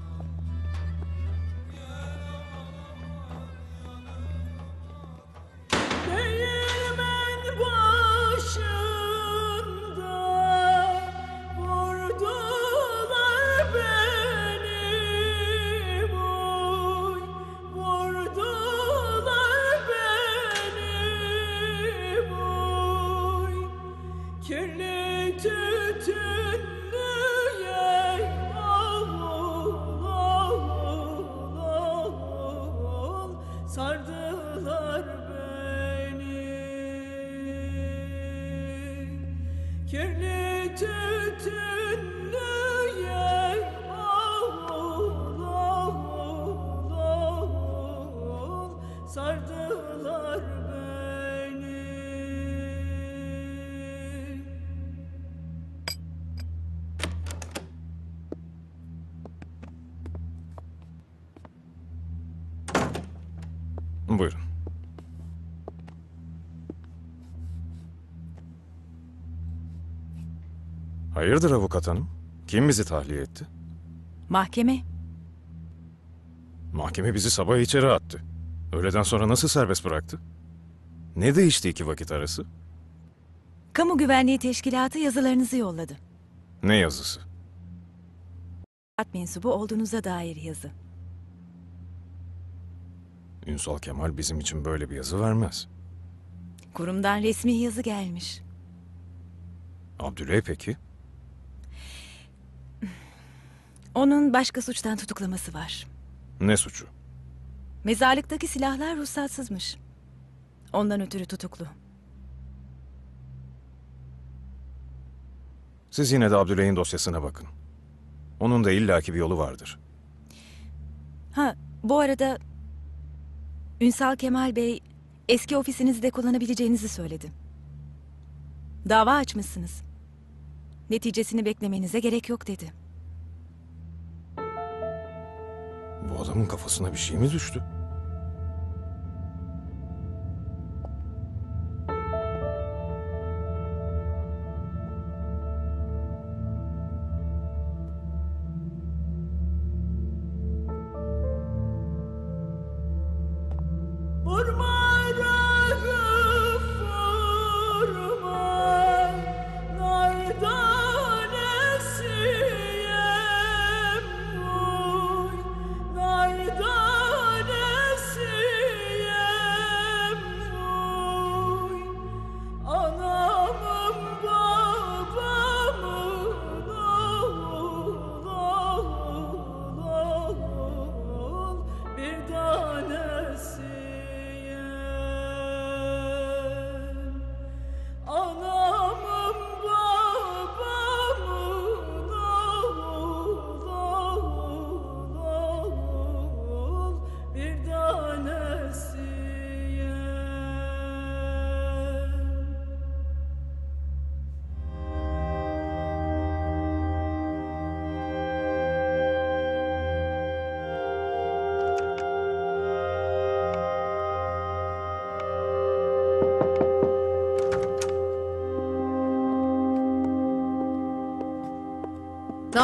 Hayırdır avukat hanım? Kim bizi tahliye etti?
Mahkeme.
Mahkeme bizi sabah içeri attı. Öğleden sonra nasıl serbest bıraktı? Ne değişti iki vakit arası?
Kamu Güvenliği Teşkilatı yazılarınızı yolladı.
Ne yazısı?
At mensubu olduğunuza dair yazı.
Ünsal Kemal bizim için böyle bir yazı vermez.
Kurumdan resmi yazı gelmiş.
Abdüley peki?
Onun başka suçtan tutuklaması var.
Ne suçu?
Mezarlıktaki silahlar ruhsatsızmış. Ondan ötürü tutuklu.
Siz yine de Abdüley'in dosyasına bakın. Onun da illaki bir yolu vardır.
Ha, bu arada Ünsal Kemal Bey eski ofisinizi de kullanabileceğinizi söyledi. Dava açmışsınız. Neticesini beklemenize gerek yok dedi.
Bu adamın kafasına bir şey mi düştü?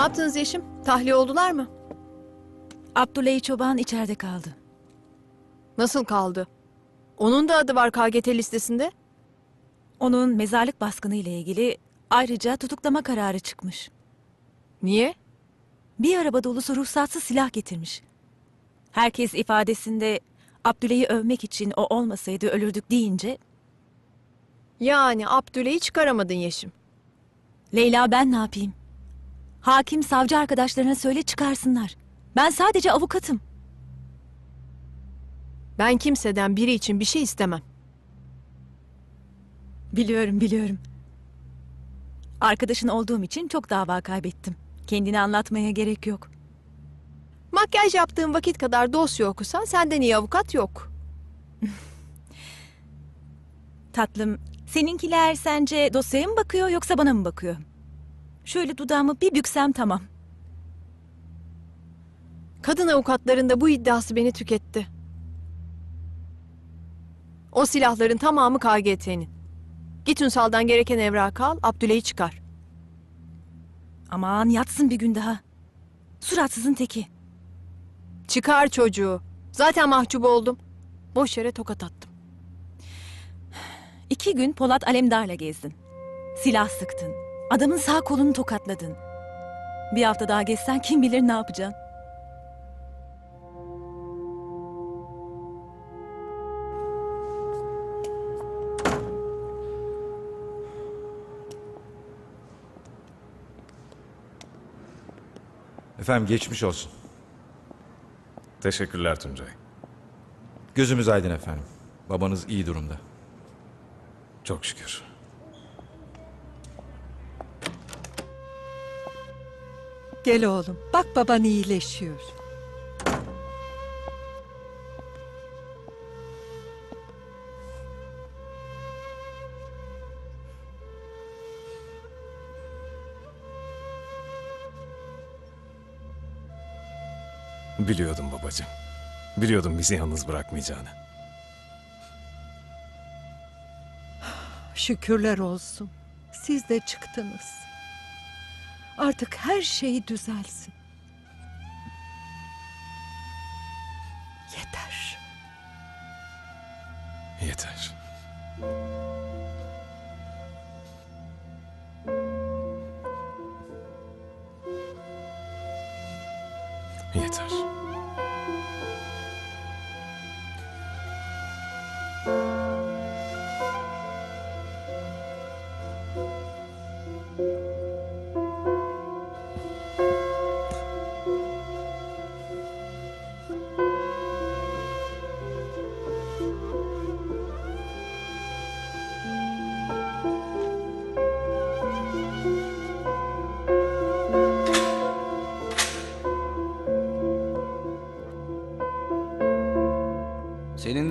Yaptınız Yeşim? Tahliye oldular mı?
Abdüley Çoban içeride kaldı.
Nasıl kaldı? Onun da adı var KGT listesinde.
Onun mezarlık baskını ile ilgili ayrıca tutuklama kararı çıkmış.
Niye?
Bir araba dolusu ruhsatsız silah getirmiş. Herkes ifadesinde Abdüley'i övmek için o olmasaydı ölürdük deyince...
Yani Abdüley'i çıkaramadın Yeşim.
Leyla ben ne yapayım? Hakim savcı arkadaşlarına söyle çıkarsınlar. Ben sadece avukatım.
Ben kimseden biri için bir şey istemem.
Biliyorum biliyorum. Arkadaşın olduğum için çok dava kaybettim. Kendini anlatmaya gerek yok.
Makyaj yaptığın vakit kadar dosya okusan senden iyi avukat yok. *laughs*
Tatlım, seninkiler sence dosyaya mı bakıyor yoksa bana mı bakıyor? Şöyle dudağımı bir büksem tamam.
Kadın avukatların da bu iddiası beni tüketti. O silahların tamamı KGT'nin. Git Ünsal'dan gereken evrakı al, Abdüley'i çıkar.
Aman yatsın bir gün daha. Suratsızın teki.
Çıkar çocuğu. Zaten mahcup oldum. Boş yere tokat attım.
İki gün Polat Alemdar'la gezdin. Silah sıktın. Adamın sağ kolunu tokatladın. Bir hafta daha gezsen kim bilir ne yapacaksın.
Efendim geçmiş olsun.
Teşekkürler Tuncay.
Gözümüz aydın efendim. Babanız iyi durumda.
Çok şükür.
Gel oğlum. Bak baban iyileşiyor.
Biliyordum babacığım. Biliyordum bizi yalnız bırakmayacağını.
Şükürler olsun. Siz de çıktınız. Artık her şey düzelsin.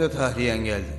De tahliyen geldi.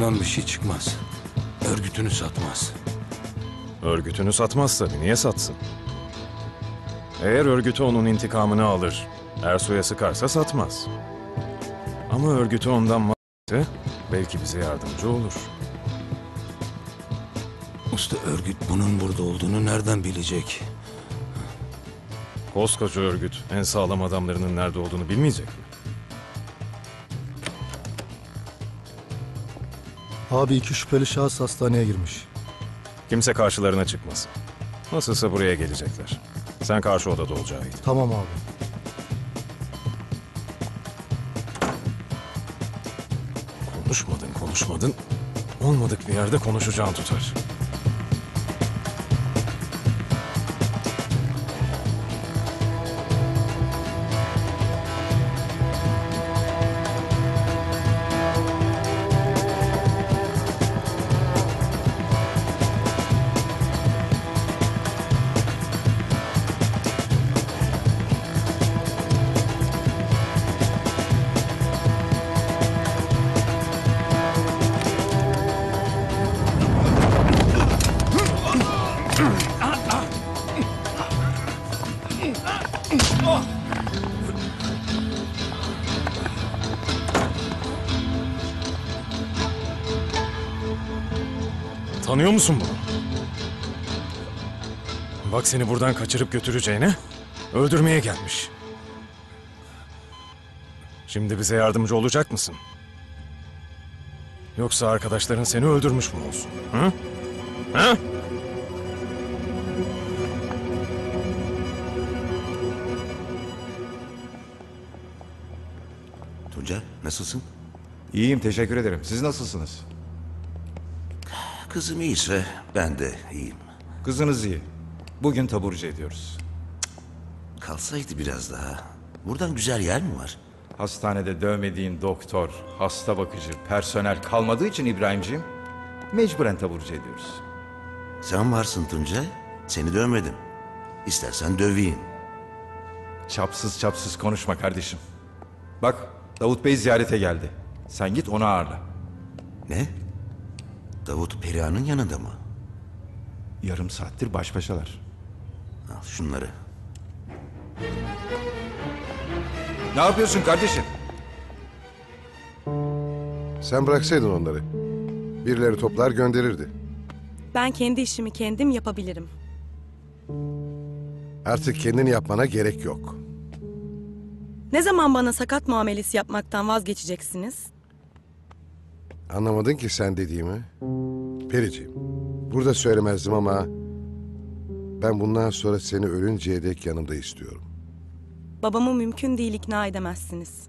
Bundan bir şey çıkmaz. Örgütünü satmaz.
Örgütünü satmaz tabii. Niye satsın? Eğer örgütü onun intikamını alır, Ersoy'a sıkarsa satmaz. Ama örgütü ondan vazgeçse belki bize yardımcı olur.
Usta örgüt bunun burada olduğunu nereden bilecek?
Koskoca örgüt en sağlam adamlarının nerede olduğunu bilmeyecek mi?
Abi iki şüpheli şahıs hastaneye girmiş.
Kimse karşılarına çıkmasın. Nasılsa buraya gelecekler. Sen karşı odada ol Cahit.
Tamam abi.
Konuşmadın konuşmadın. Olmadık bir yerde konuşacağın tutar. Tanıyor musun bunu? Bak seni buradan kaçırıp götüreceğine öldürmeye gelmiş. Şimdi bize yardımcı olacak mısın? Yoksa arkadaşların seni öldürmüş mü olsun? Hı? Hı?
Tuncer nasılsın?
İyiyim teşekkür ederim. Siz nasılsınız?
Kızım iyiyse ben de iyiyim.
Kızınız iyi. Bugün taburcu ediyoruz.
Kalsaydı biraz daha. Buradan güzel yer mi var?
Hastanede dövmediğin doktor, hasta bakıcı, personel kalmadığı için İbrahimciğim mecburen taburcu ediyoruz.
Sen varsın Tuncay. Seni dövmedim. İstersen döveyim.
Çapsız çapsız konuşma kardeşim. Bak Davut Bey ziyarete geldi. Sen git onu ağırla.
Ne? Davut Perihan'ın yanında mı?
Yarım saattir baş başalar.
Al şunları.
Ne yapıyorsun kardeşim?
Sen bıraksaydın onları. Birileri toplar gönderirdi.
Ben kendi işimi kendim yapabilirim.
Artık kendini yapmana gerek yok.
Ne zaman bana sakat muamelesi yapmaktan vazgeçeceksiniz?
Anlamadın ki sen dediğimi. Periciğim, burada söylemezdim ama... ...ben bundan sonra seni ölünceye dek yanımda istiyorum.
Babamı mümkün değil ikna edemezsiniz.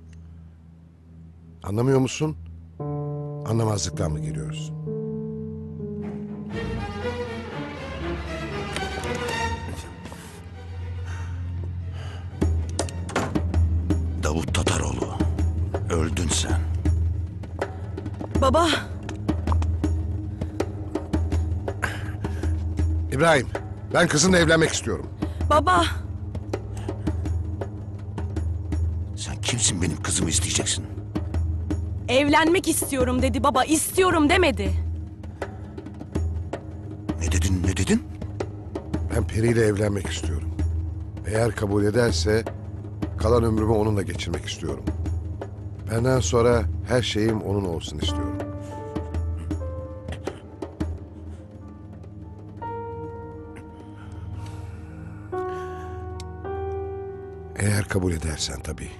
Anlamıyor musun? Anlamazlıktan mı geliyoruz?
Davut Tataroğlu. Öldün sen.
Baba,
İbrahim, ben kızınla evlenmek istiyorum.
baba.
Sen kimsin benim kızımı isteyeceksin?
Evlenmek istiyorum dedi baba. İstiyorum demedi.
Ne dedin ne dedin?
Ben Peri ile evlenmek istiyorum. Eğer kabul ederse kalan ömrümü onunla geçirmek istiyorum. Benden sonra her şeyim onun olsun istiyorum. Kabul edersen tabii.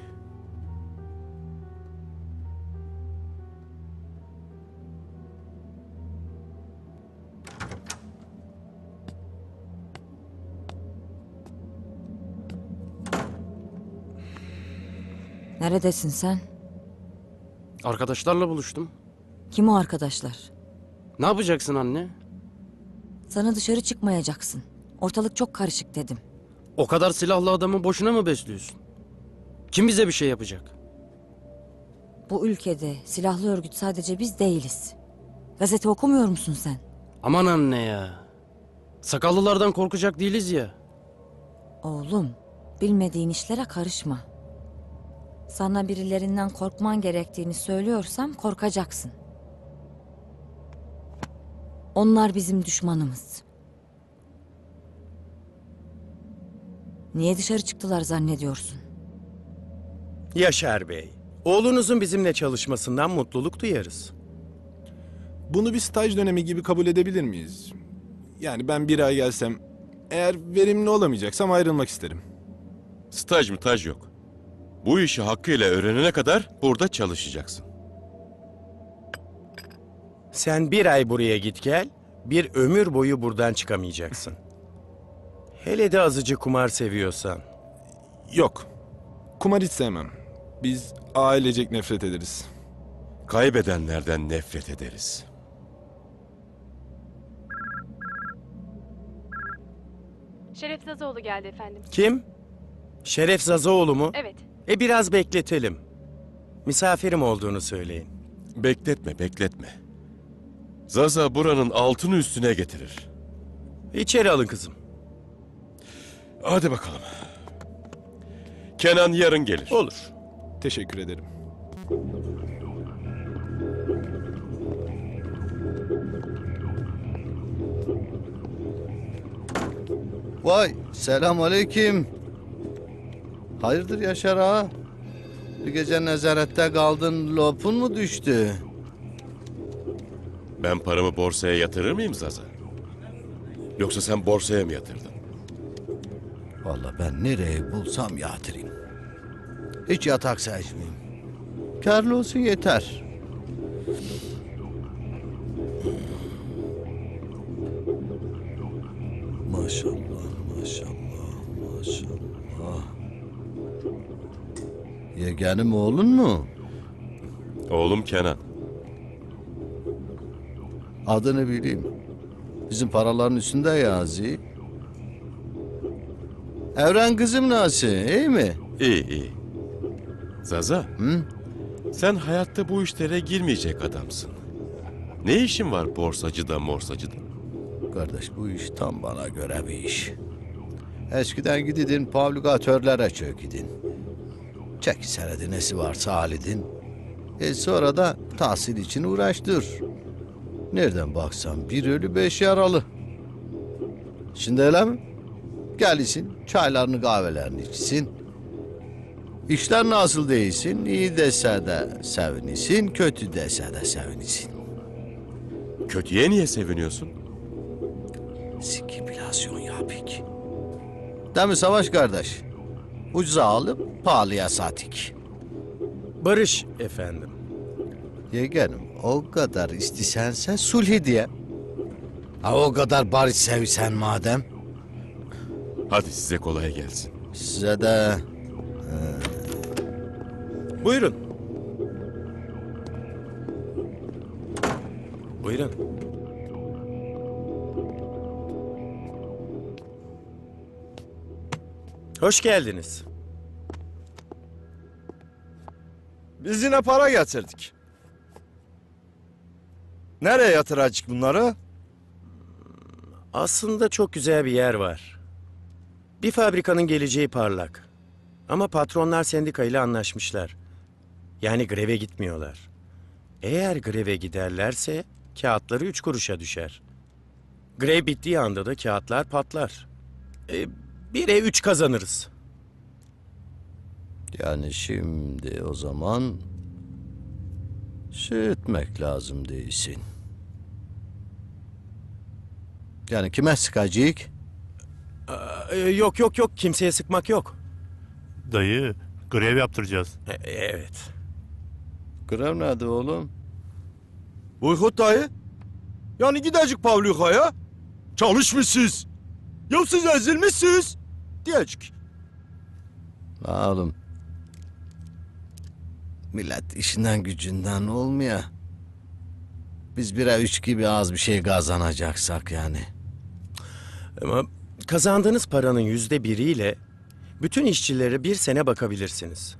Neredesin sen?
Arkadaşlarla buluştum.
Kim o arkadaşlar?
Ne yapacaksın anne?
Sana dışarı çıkmayacaksın. Ortalık çok karışık dedim.
O kadar silahlı adamı boşuna mı besliyorsun? Kim bize bir şey yapacak?
Bu ülkede silahlı örgüt sadece biz değiliz. Gazete okumuyor musun sen?
Aman anne ya. Sakallılardan korkacak değiliz ya.
Oğlum, bilmediğin işlere karışma. Sana birilerinden korkman gerektiğini söylüyorsam korkacaksın. Onlar bizim düşmanımız. Niye dışarı çıktılar zannediyorsun?
Yaşar Bey, oğlunuzun bizimle çalışmasından mutluluk duyarız.
Bunu bir staj dönemi gibi kabul edebilir miyiz? Yani ben bir ay gelsem, eğer verimli olamayacaksam ayrılmak isterim.
Staj mı taj yok. Bu işi hakkıyla öğrenene kadar burada çalışacaksın.
Sen bir ay buraya git gel, bir ömür boyu buradan çıkamayacaksın. Hele de azıcık kumar seviyorsan.
Yok, kumar hiç sevmem. Biz ailecek nefret ederiz.
Kaybedenlerden nefret ederiz.
Şeref Zazoğlu geldi efendim.
Kim? Şeref Zazoğlu mu?
Evet.
E biraz bekletelim. Misafirim olduğunu söyleyin.
Bekletme, bekletme. Zaza buranın altını üstüne getirir.
İçeri alın kızım.
Hadi bakalım. Kenan yarın gelir.
Olur.
Teşekkür ederim.
Vay selam aleyküm. Hayırdır Yaşar ağa? Bir gece nezarette kaldın lopun mu düştü?
Ben paramı borsaya yatırır mıyım Zaza? Yoksa sen borsaya mı yatırdın?
Vallahi ben nereye bulsam yatırayım. Hiç yatak seçmeyeyim. Karlı olsun yeter. Maşallah, maşallah, maşallah. Yeğenim oğlun mu?
Oğlum Kenan.
Adını bileyim. Bizim paraların üstünde yazı. Evren kızım nasıl, iyi mi?
İyi iyi. Zaza. Sen hayatta bu işlere girmeyecek adamsın. Ne işin var borsacıda morsacıda?
Kardeş bu iş tam bana göre bir iş. Eskiden gididin pavlikatörlere çökidin. Çek senedi nesi varsa halidin. E sonra da tahsil için uğraştır. Nereden baksan bir ölü beş yaralı. Şimdi öyle mi? Gelsin çaylarını kahvelerini içsin. İşler nasıl değilsin? İyi dese de sevinisin, kötü dese de sevinisin.
Kötüye niye seviniyorsun?
Sikipülasyon yapık. Değil mi Savaş kardeş? Ucuza alıp pahalıya satık.
Barış efendim.
Yeğenim o kadar istisense sulh diye. Ha o kadar barış sevsen madem.
Hadi size kolay gelsin.
Size de
Buyurun. Buyurun. Hoş geldiniz.
Biz yine para getirdik. Nereye yatıracak bunları?
Aslında çok güzel bir yer var. Bir fabrikanın geleceği parlak. Ama patronlar sendika ile anlaşmışlar. Yani greve gitmiyorlar. Eğer greve giderlerse kağıtları üç kuruşa düşer. Grev bittiği anda da kağıtlar patlar. E, bire üç kazanırız.
yani şimdi o zaman şey etmek lazım değilsin. Yani kime sıkacak?
E, yok yok yok kimseye sıkmak yok.
Dayı, grev yaptıracağız.
E, evet.
Grev nerede oğlum?
Boykot dayı. Yani gidecek Pavluka'ya. Çalışmışsınız. Ya siz ezilmişsiniz. Diyecek.
La oğlum. Millet işinden gücünden olmuyor. Biz bire üç gibi az bir şey kazanacaksak yani.
Ama kazandığınız paranın yüzde biriyle bütün işçilere bir sene bakabilirsiniz.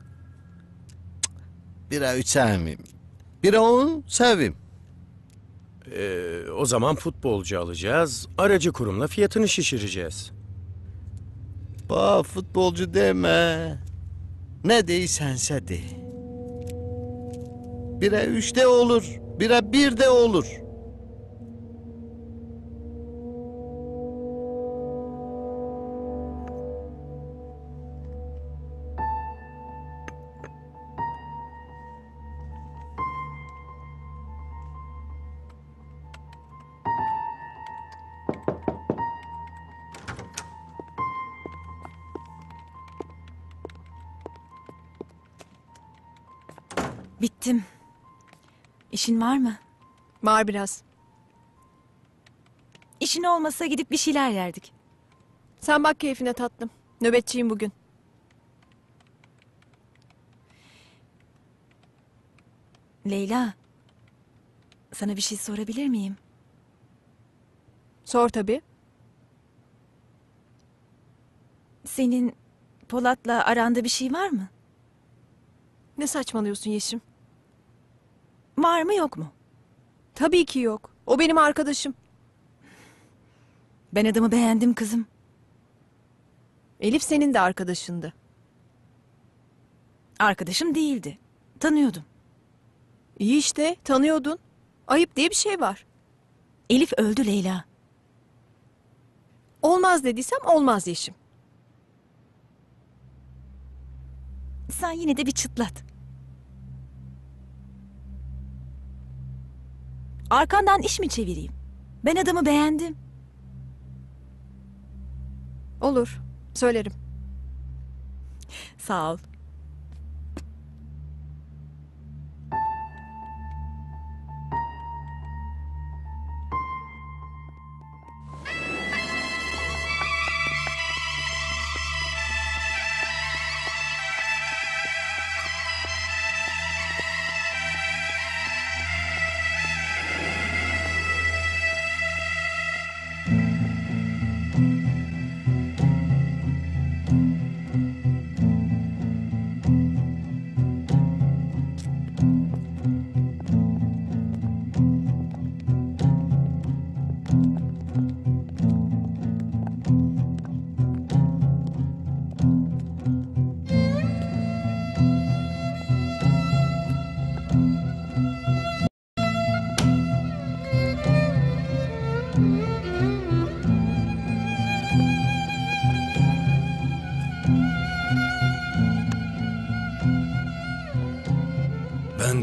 Bire üç sevmeyeyim. Bire on seveyim.
Ee, o zaman futbolcu alacağız, aracı kurumla fiyatını şişireceğiz.
Ba futbolcu deme. Ne değilsense de. Bire üçte olur. Bire bir de olur.
Bittim. İşin var mı?
Var biraz.
İşin olmasa gidip bir şeyler yerdik.
Sen bak keyfine tatlım. Nöbetçiyim bugün.
Leyla. Sana bir şey sorabilir miyim?
Sor tabii.
Senin Polat'la aranda bir şey var mı?
Ne saçmalıyorsun Yeşim?
Var mı yok mu?
Tabii ki yok. O benim arkadaşım.
Ben adamı beğendim kızım.
Elif senin de arkadaşındı.
Arkadaşım değildi. Tanıyordum.
İyi işte tanıyordun. Ayıp diye bir şey var.
Elif öldü Leyla.
Olmaz dediysem olmaz Yeşim.
Sen yine de bir çıtlat. Arkandan iş mi çevireyim? Ben adamı beğendim.
Olur. Söylerim.
Sağ ol.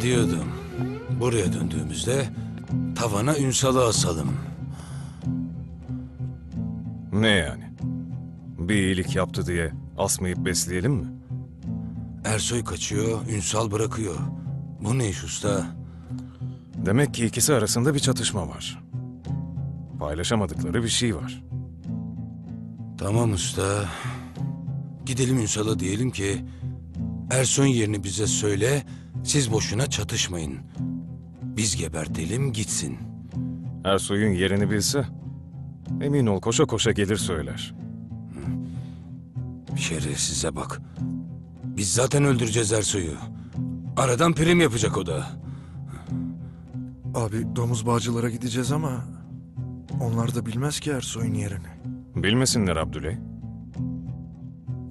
Diyordum. Buraya döndüğümüzde tavana Ünsal'ı asalım.
Ne yani? Bir iyilik yaptı diye asmayıp besleyelim mi?
Ersoy kaçıyor, Ünsal bırakıyor. Bu ne iş usta?
Demek ki ikisi arasında bir çatışma var. Paylaşamadıkları bir şey var.
Tamam usta. Gidelim Ünsal'a diyelim ki... Ersoy'un yerini bize söyle, siz boşuna çatışmayın. Biz gebertelim gitsin.
Ersoy'un yerini bilse emin ol koşa koşa gelir söyler.
Şerefsize bak. Biz zaten öldüreceğiz Ersoy'u. Aradan prim yapacak o da.
Abi domuz bağcılara gideceğiz ama onlar da bilmez ki Ersoy'un yerini.
Bilmesinler Abdüley.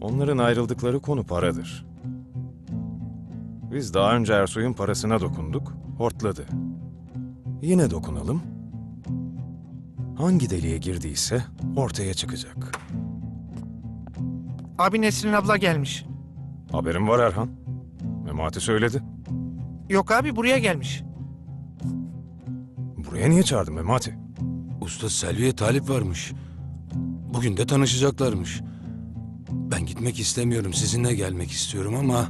Onların ayrıldıkları konu paradır. Biz daha önce Ersoy'un parasına dokunduk, hortladı. Yine dokunalım. Hangi deliğe girdiyse ortaya çıkacak.
Abi Nesrin abla gelmiş.
Haberim var Erhan. Memati söyledi.
Yok abi buraya gelmiş.
Buraya niye çağırdın Memati?
Usta Selvi'ye talip varmış. Bugün de tanışacaklarmış. Ben gitmek istemiyorum, sizinle gelmek istiyorum ama...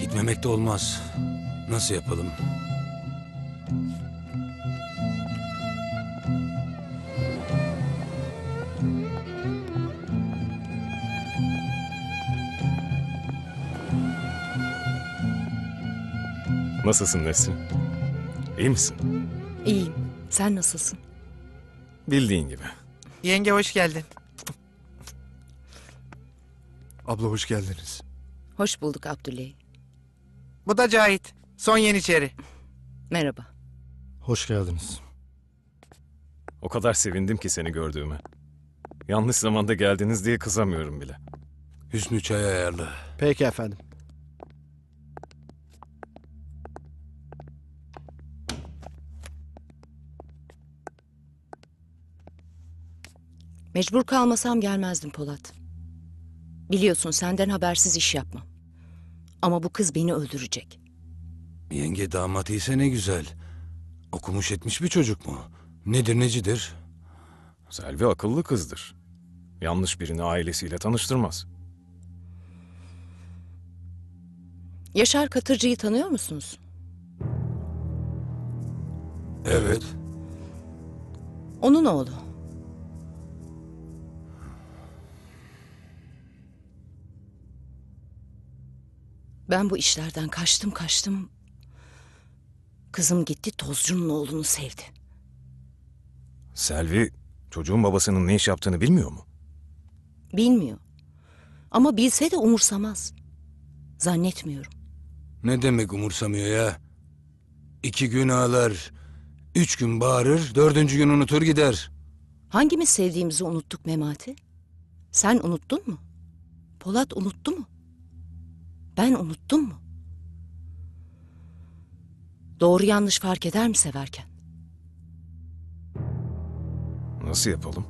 Gitmemek de olmaz. Nasıl yapalım?
Nasılsın Nesrin? İyi misin?
İyiyim. Sen nasılsın?
Bildiğin gibi.
Yenge hoş geldin. Abla hoş geldiniz.
Hoş bulduk Abdüley.
Bu da Cahit. Son yeniçeri.
Merhaba.
Hoş geldiniz.
O kadar sevindim ki seni gördüğüme. Yanlış zamanda geldiniz diye kızamıyorum bile.
Hüsnü çay ayarla.
Peki efendim.
Mecbur kalmasam gelmezdim Polat. Biliyorsun senden habersiz iş yapmam. Ama bu kız beni öldürecek.
Yenge damat iyiyse ne güzel. Okumuş etmiş bir çocuk mu? Nedir necidir?
Selvi akıllı kızdır. Yanlış birini ailesiyle tanıştırmaz.
Yaşar Katırcı'yı tanıyor musunuz?
Evet.
Onun oğlu. Ben bu işlerden kaçtım kaçtım. Kızım gitti Tozcu'nun oğlunu sevdi.
Selvi çocuğun babasının ne iş yaptığını bilmiyor mu?
Bilmiyor. Ama bilse de umursamaz. Zannetmiyorum.
Ne demek umursamıyor ya? İki gün ağlar, üç gün bağırır, dördüncü gün unutur gider.
Hangimiz sevdiğimizi unuttuk Memati? Sen unuttun mu? Polat unuttu mu? Ben unuttum mu? Doğru yanlış fark eder mi severken?
Nasıl yapalım?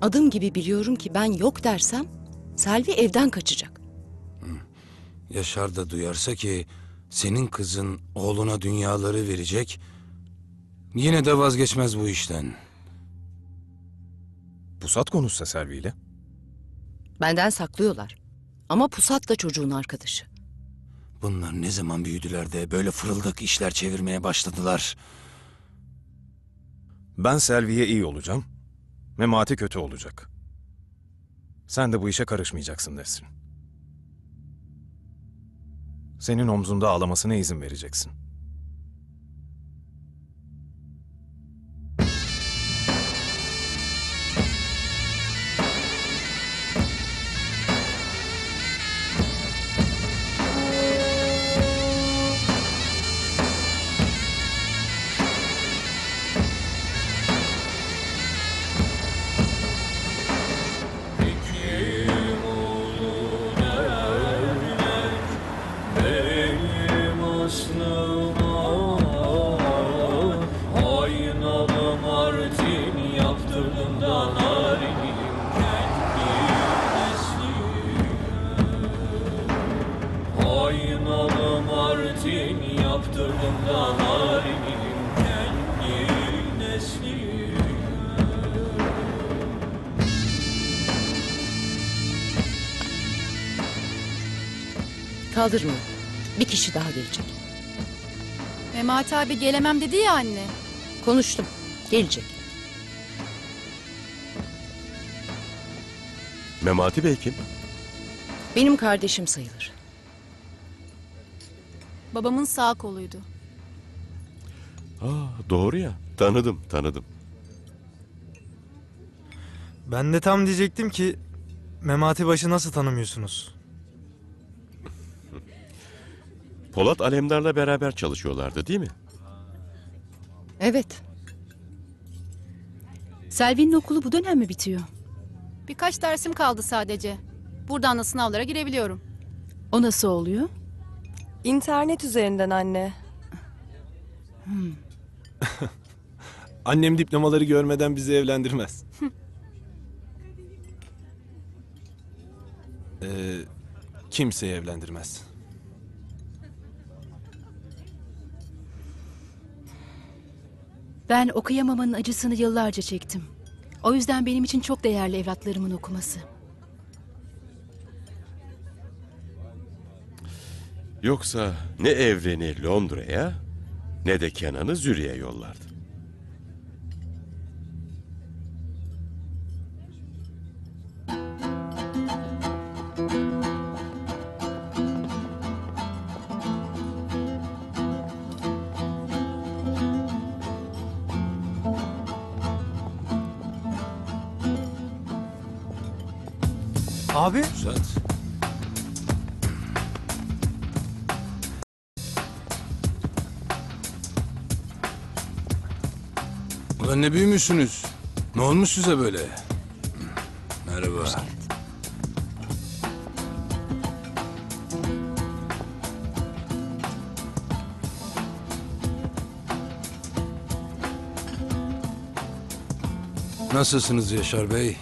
Adım gibi biliyorum ki ben yok dersem Selvi evden kaçacak.
Yaşar da duyarsa ki Senin kızın oğluna dünyaları verecek. Yine de vazgeçmez bu işten.
Pusat konuşsa Selvi ile.
Benden saklıyorlar. Ama Pusat da çocuğun arkadaşı.
Bunlar ne zaman büyüdüler de böyle fırıldak işler çevirmeye başladılar.
Ben Selvi'ye iyi olacağım. Memati kötü olacak. Sen de bu işe karışmayacaksın Nesrin. Senin omzunda ağlamasına izin vereceksin.
Abi gelemem dedi ya anne.
Konuştum. Gelecek.
Memati Bey kim?
Benim kardeşim sayılır.
Babamın sağ koluydu.
Aa, doğru ya. Tanıdım, tanıdım.
Ben de tam diyecektim ki Memati Baş'ı nasıl tanımıyorsunuz?
Polat Alemdar'la beraber çalışıyorlardı değil mi?
Evet.
Selvi'nin okulu bu dönem mi bitiyor? Birkaç dersim kaldı sadece. Buradan da sınavlara girebiliyorum. O nasıl oluyor?
İnternet üzerinden anne. *laughs*
Annem diplomaları görmeden bizi evlendirmez. *laughs* ee, kimseyi evlendirmez.
Ben okuyamamanın acısını yıllarca çektim. O yüzden benim için çok değerli evlatlarımın okuması.
Yoksa ne evreni Londra'ya ne de Kenan'ı Züriye yollardı.
Abi
Uzat. Ulan ne büyümüşsünüz. Ne olmuş size böyle? Merhaba. Nasılsınız Yaşar Bey?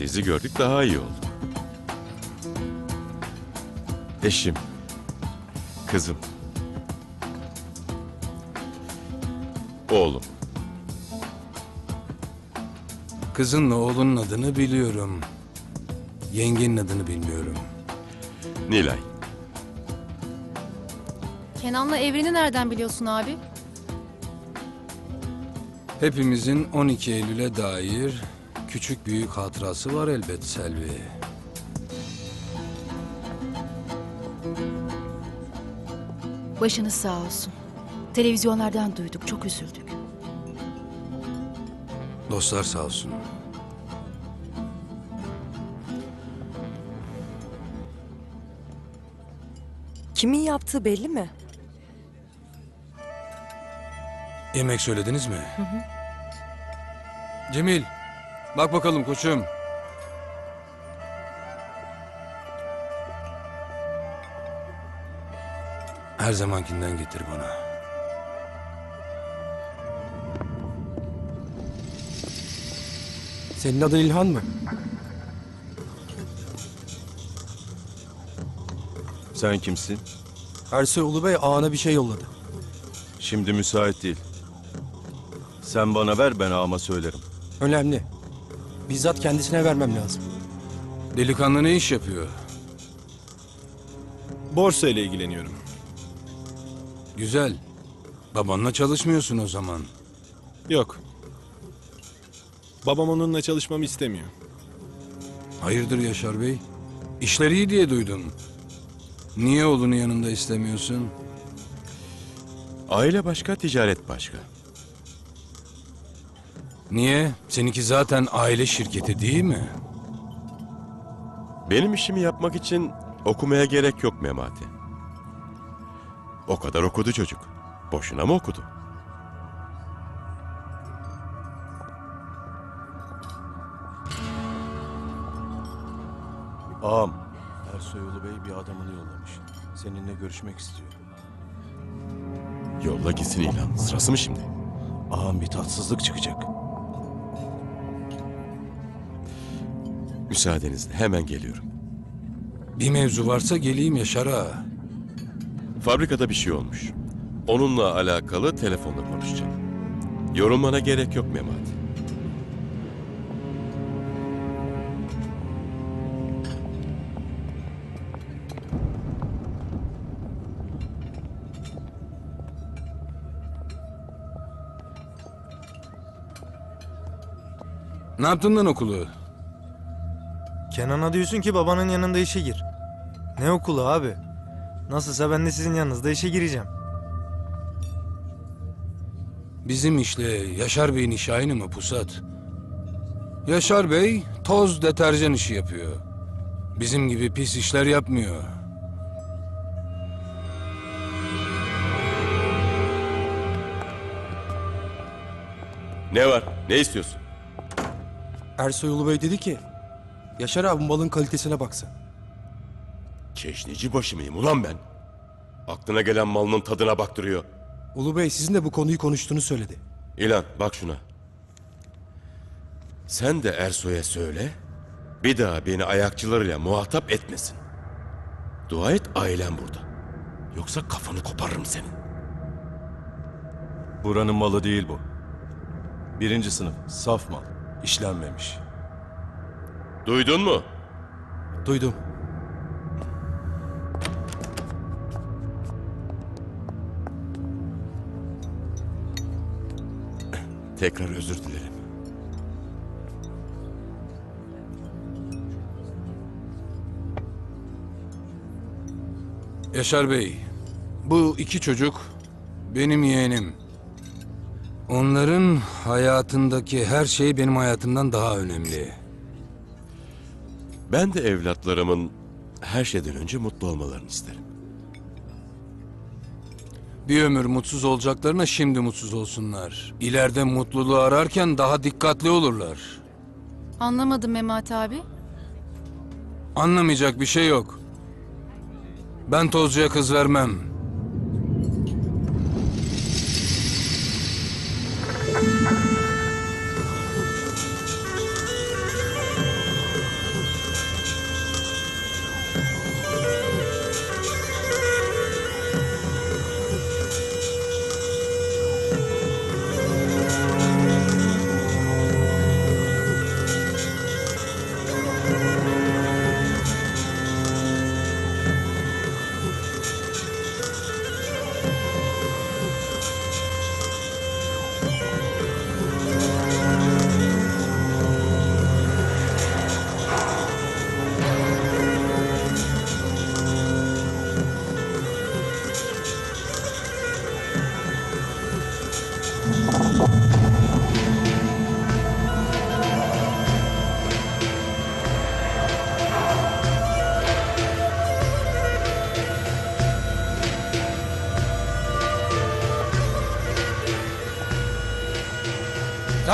Sizi gördük daha iyi oldu. Eşim, kızım, oğlum.
Kızınla oğlunun adını biliyorum. Yengenin adını bilmiyorum.
Nilay.
Kenan'la Evren'i nereden biliyorsun abi?
Hepimizin 12 Eylül'e dair küçük büyük hatırası var elbet Selvi.
Başınız sağ olsun. Televizyonlardan duyduk, çok üzüldük.
Dostlar sağ olsun.
Kimin yaptığı belli mi?
Yemek söylediniz mi? Cemil, bak bakalım koçum. Her zamankinden getir bana.
Senin adın İlhan mı?
Sen kimsin?
Ersoy Ulubey ağana bir şey yolladı.
Şimdi müsait değil. Sen bana ver ben ağama söylerim.
Önemli. Bizzat kendisine vermem lazım.
Delikanlı ne iş yapıyor?
Borsa ile ilgileniyorum.
Güzel. Babanla çalışmıyorsun o zaman.
Yok. Babam onunla çalışmamı istemiyor.
Hayırdır Yaşar Bey? İşleri iyi diye duydum. Niye oğlunu yanında istemiyorsun?
Aile başka, ticaret başka.
Niye? Seninki zaten aile şirketi değil mi?
Benim işimi yapmak için okumaya gerek yok Memati. O kadar okudu çocuk. Boşuna mı okudu?
Ağam. Ersoy Ulu Bey bir adamını yollamış. Seninle görüşmek istiyor.
Yolla gitsin ilan. Sırası mı şimdi?
Ağam bir tatsızlık çıkacak.
Müsaadenizle hemen geliyorum.
Bir mevzu varsa geleyim Yaşar ağa.
Fabrikada bir şey olmuş. Onunla alakalı telefonla konuşacağım. Yorulmana gerek yok Memati.
Ne yaptın lan okulu?
Kenan'a diyorsun ki babanın yanında işe gir. Ne okulu abi? Nasılsa ben de sizin yanınızda işe gireceğim.
Bizim işle Yaşar Bey'in işi aynı mı Pusat? Yaşar Bey toz deterjan işi yapıyor. Bizim gibi pis işler yapmıyor.
Ne var? Ne istiyorsun?
Ersoy Ulubey dedi ki, Yaşar abi malın kalitesine baksın.
Çeşnici başı mıyım ulan ben? Aklına gelen malının tadına baktırıyor.
Ulubey sizin de bu konuyu konuştuğunu söyledi.
İlan bak şuna. Sen de Ersoy'a söyle. Bir daha beni ayakçılarıyla muhatap etmesin. Dua et ailem burada. Yoksa kafanı koparırım senin.
Buranın malı değil bu. Birinci sınıf, saf mal. işlenmemiş.
Duydun mu?
Duydum.
Tekrar özür dilerim.
Yaşar Bey, bu iki çocuk benim yeğenim. Onların hayatındaki her şey benim hayatımdan daha önemli.
Ben de evlatlarımın her şeyden önce mutlu olmalarını isterim.
Bir ömür mutsuz olacaklarına şimdi mutsuz olsunlar. İleride mutluluğu ararken daha dikkatli olurlar.
Anlamadım Memati abi.
Anlamayacak bir şey yok. Ben tozcuya kız vermem.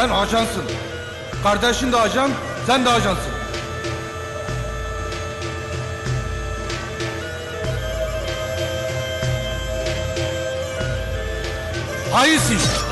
Sen ajansın. Kardeşin de ajan, sen de ajansın. Hainsin.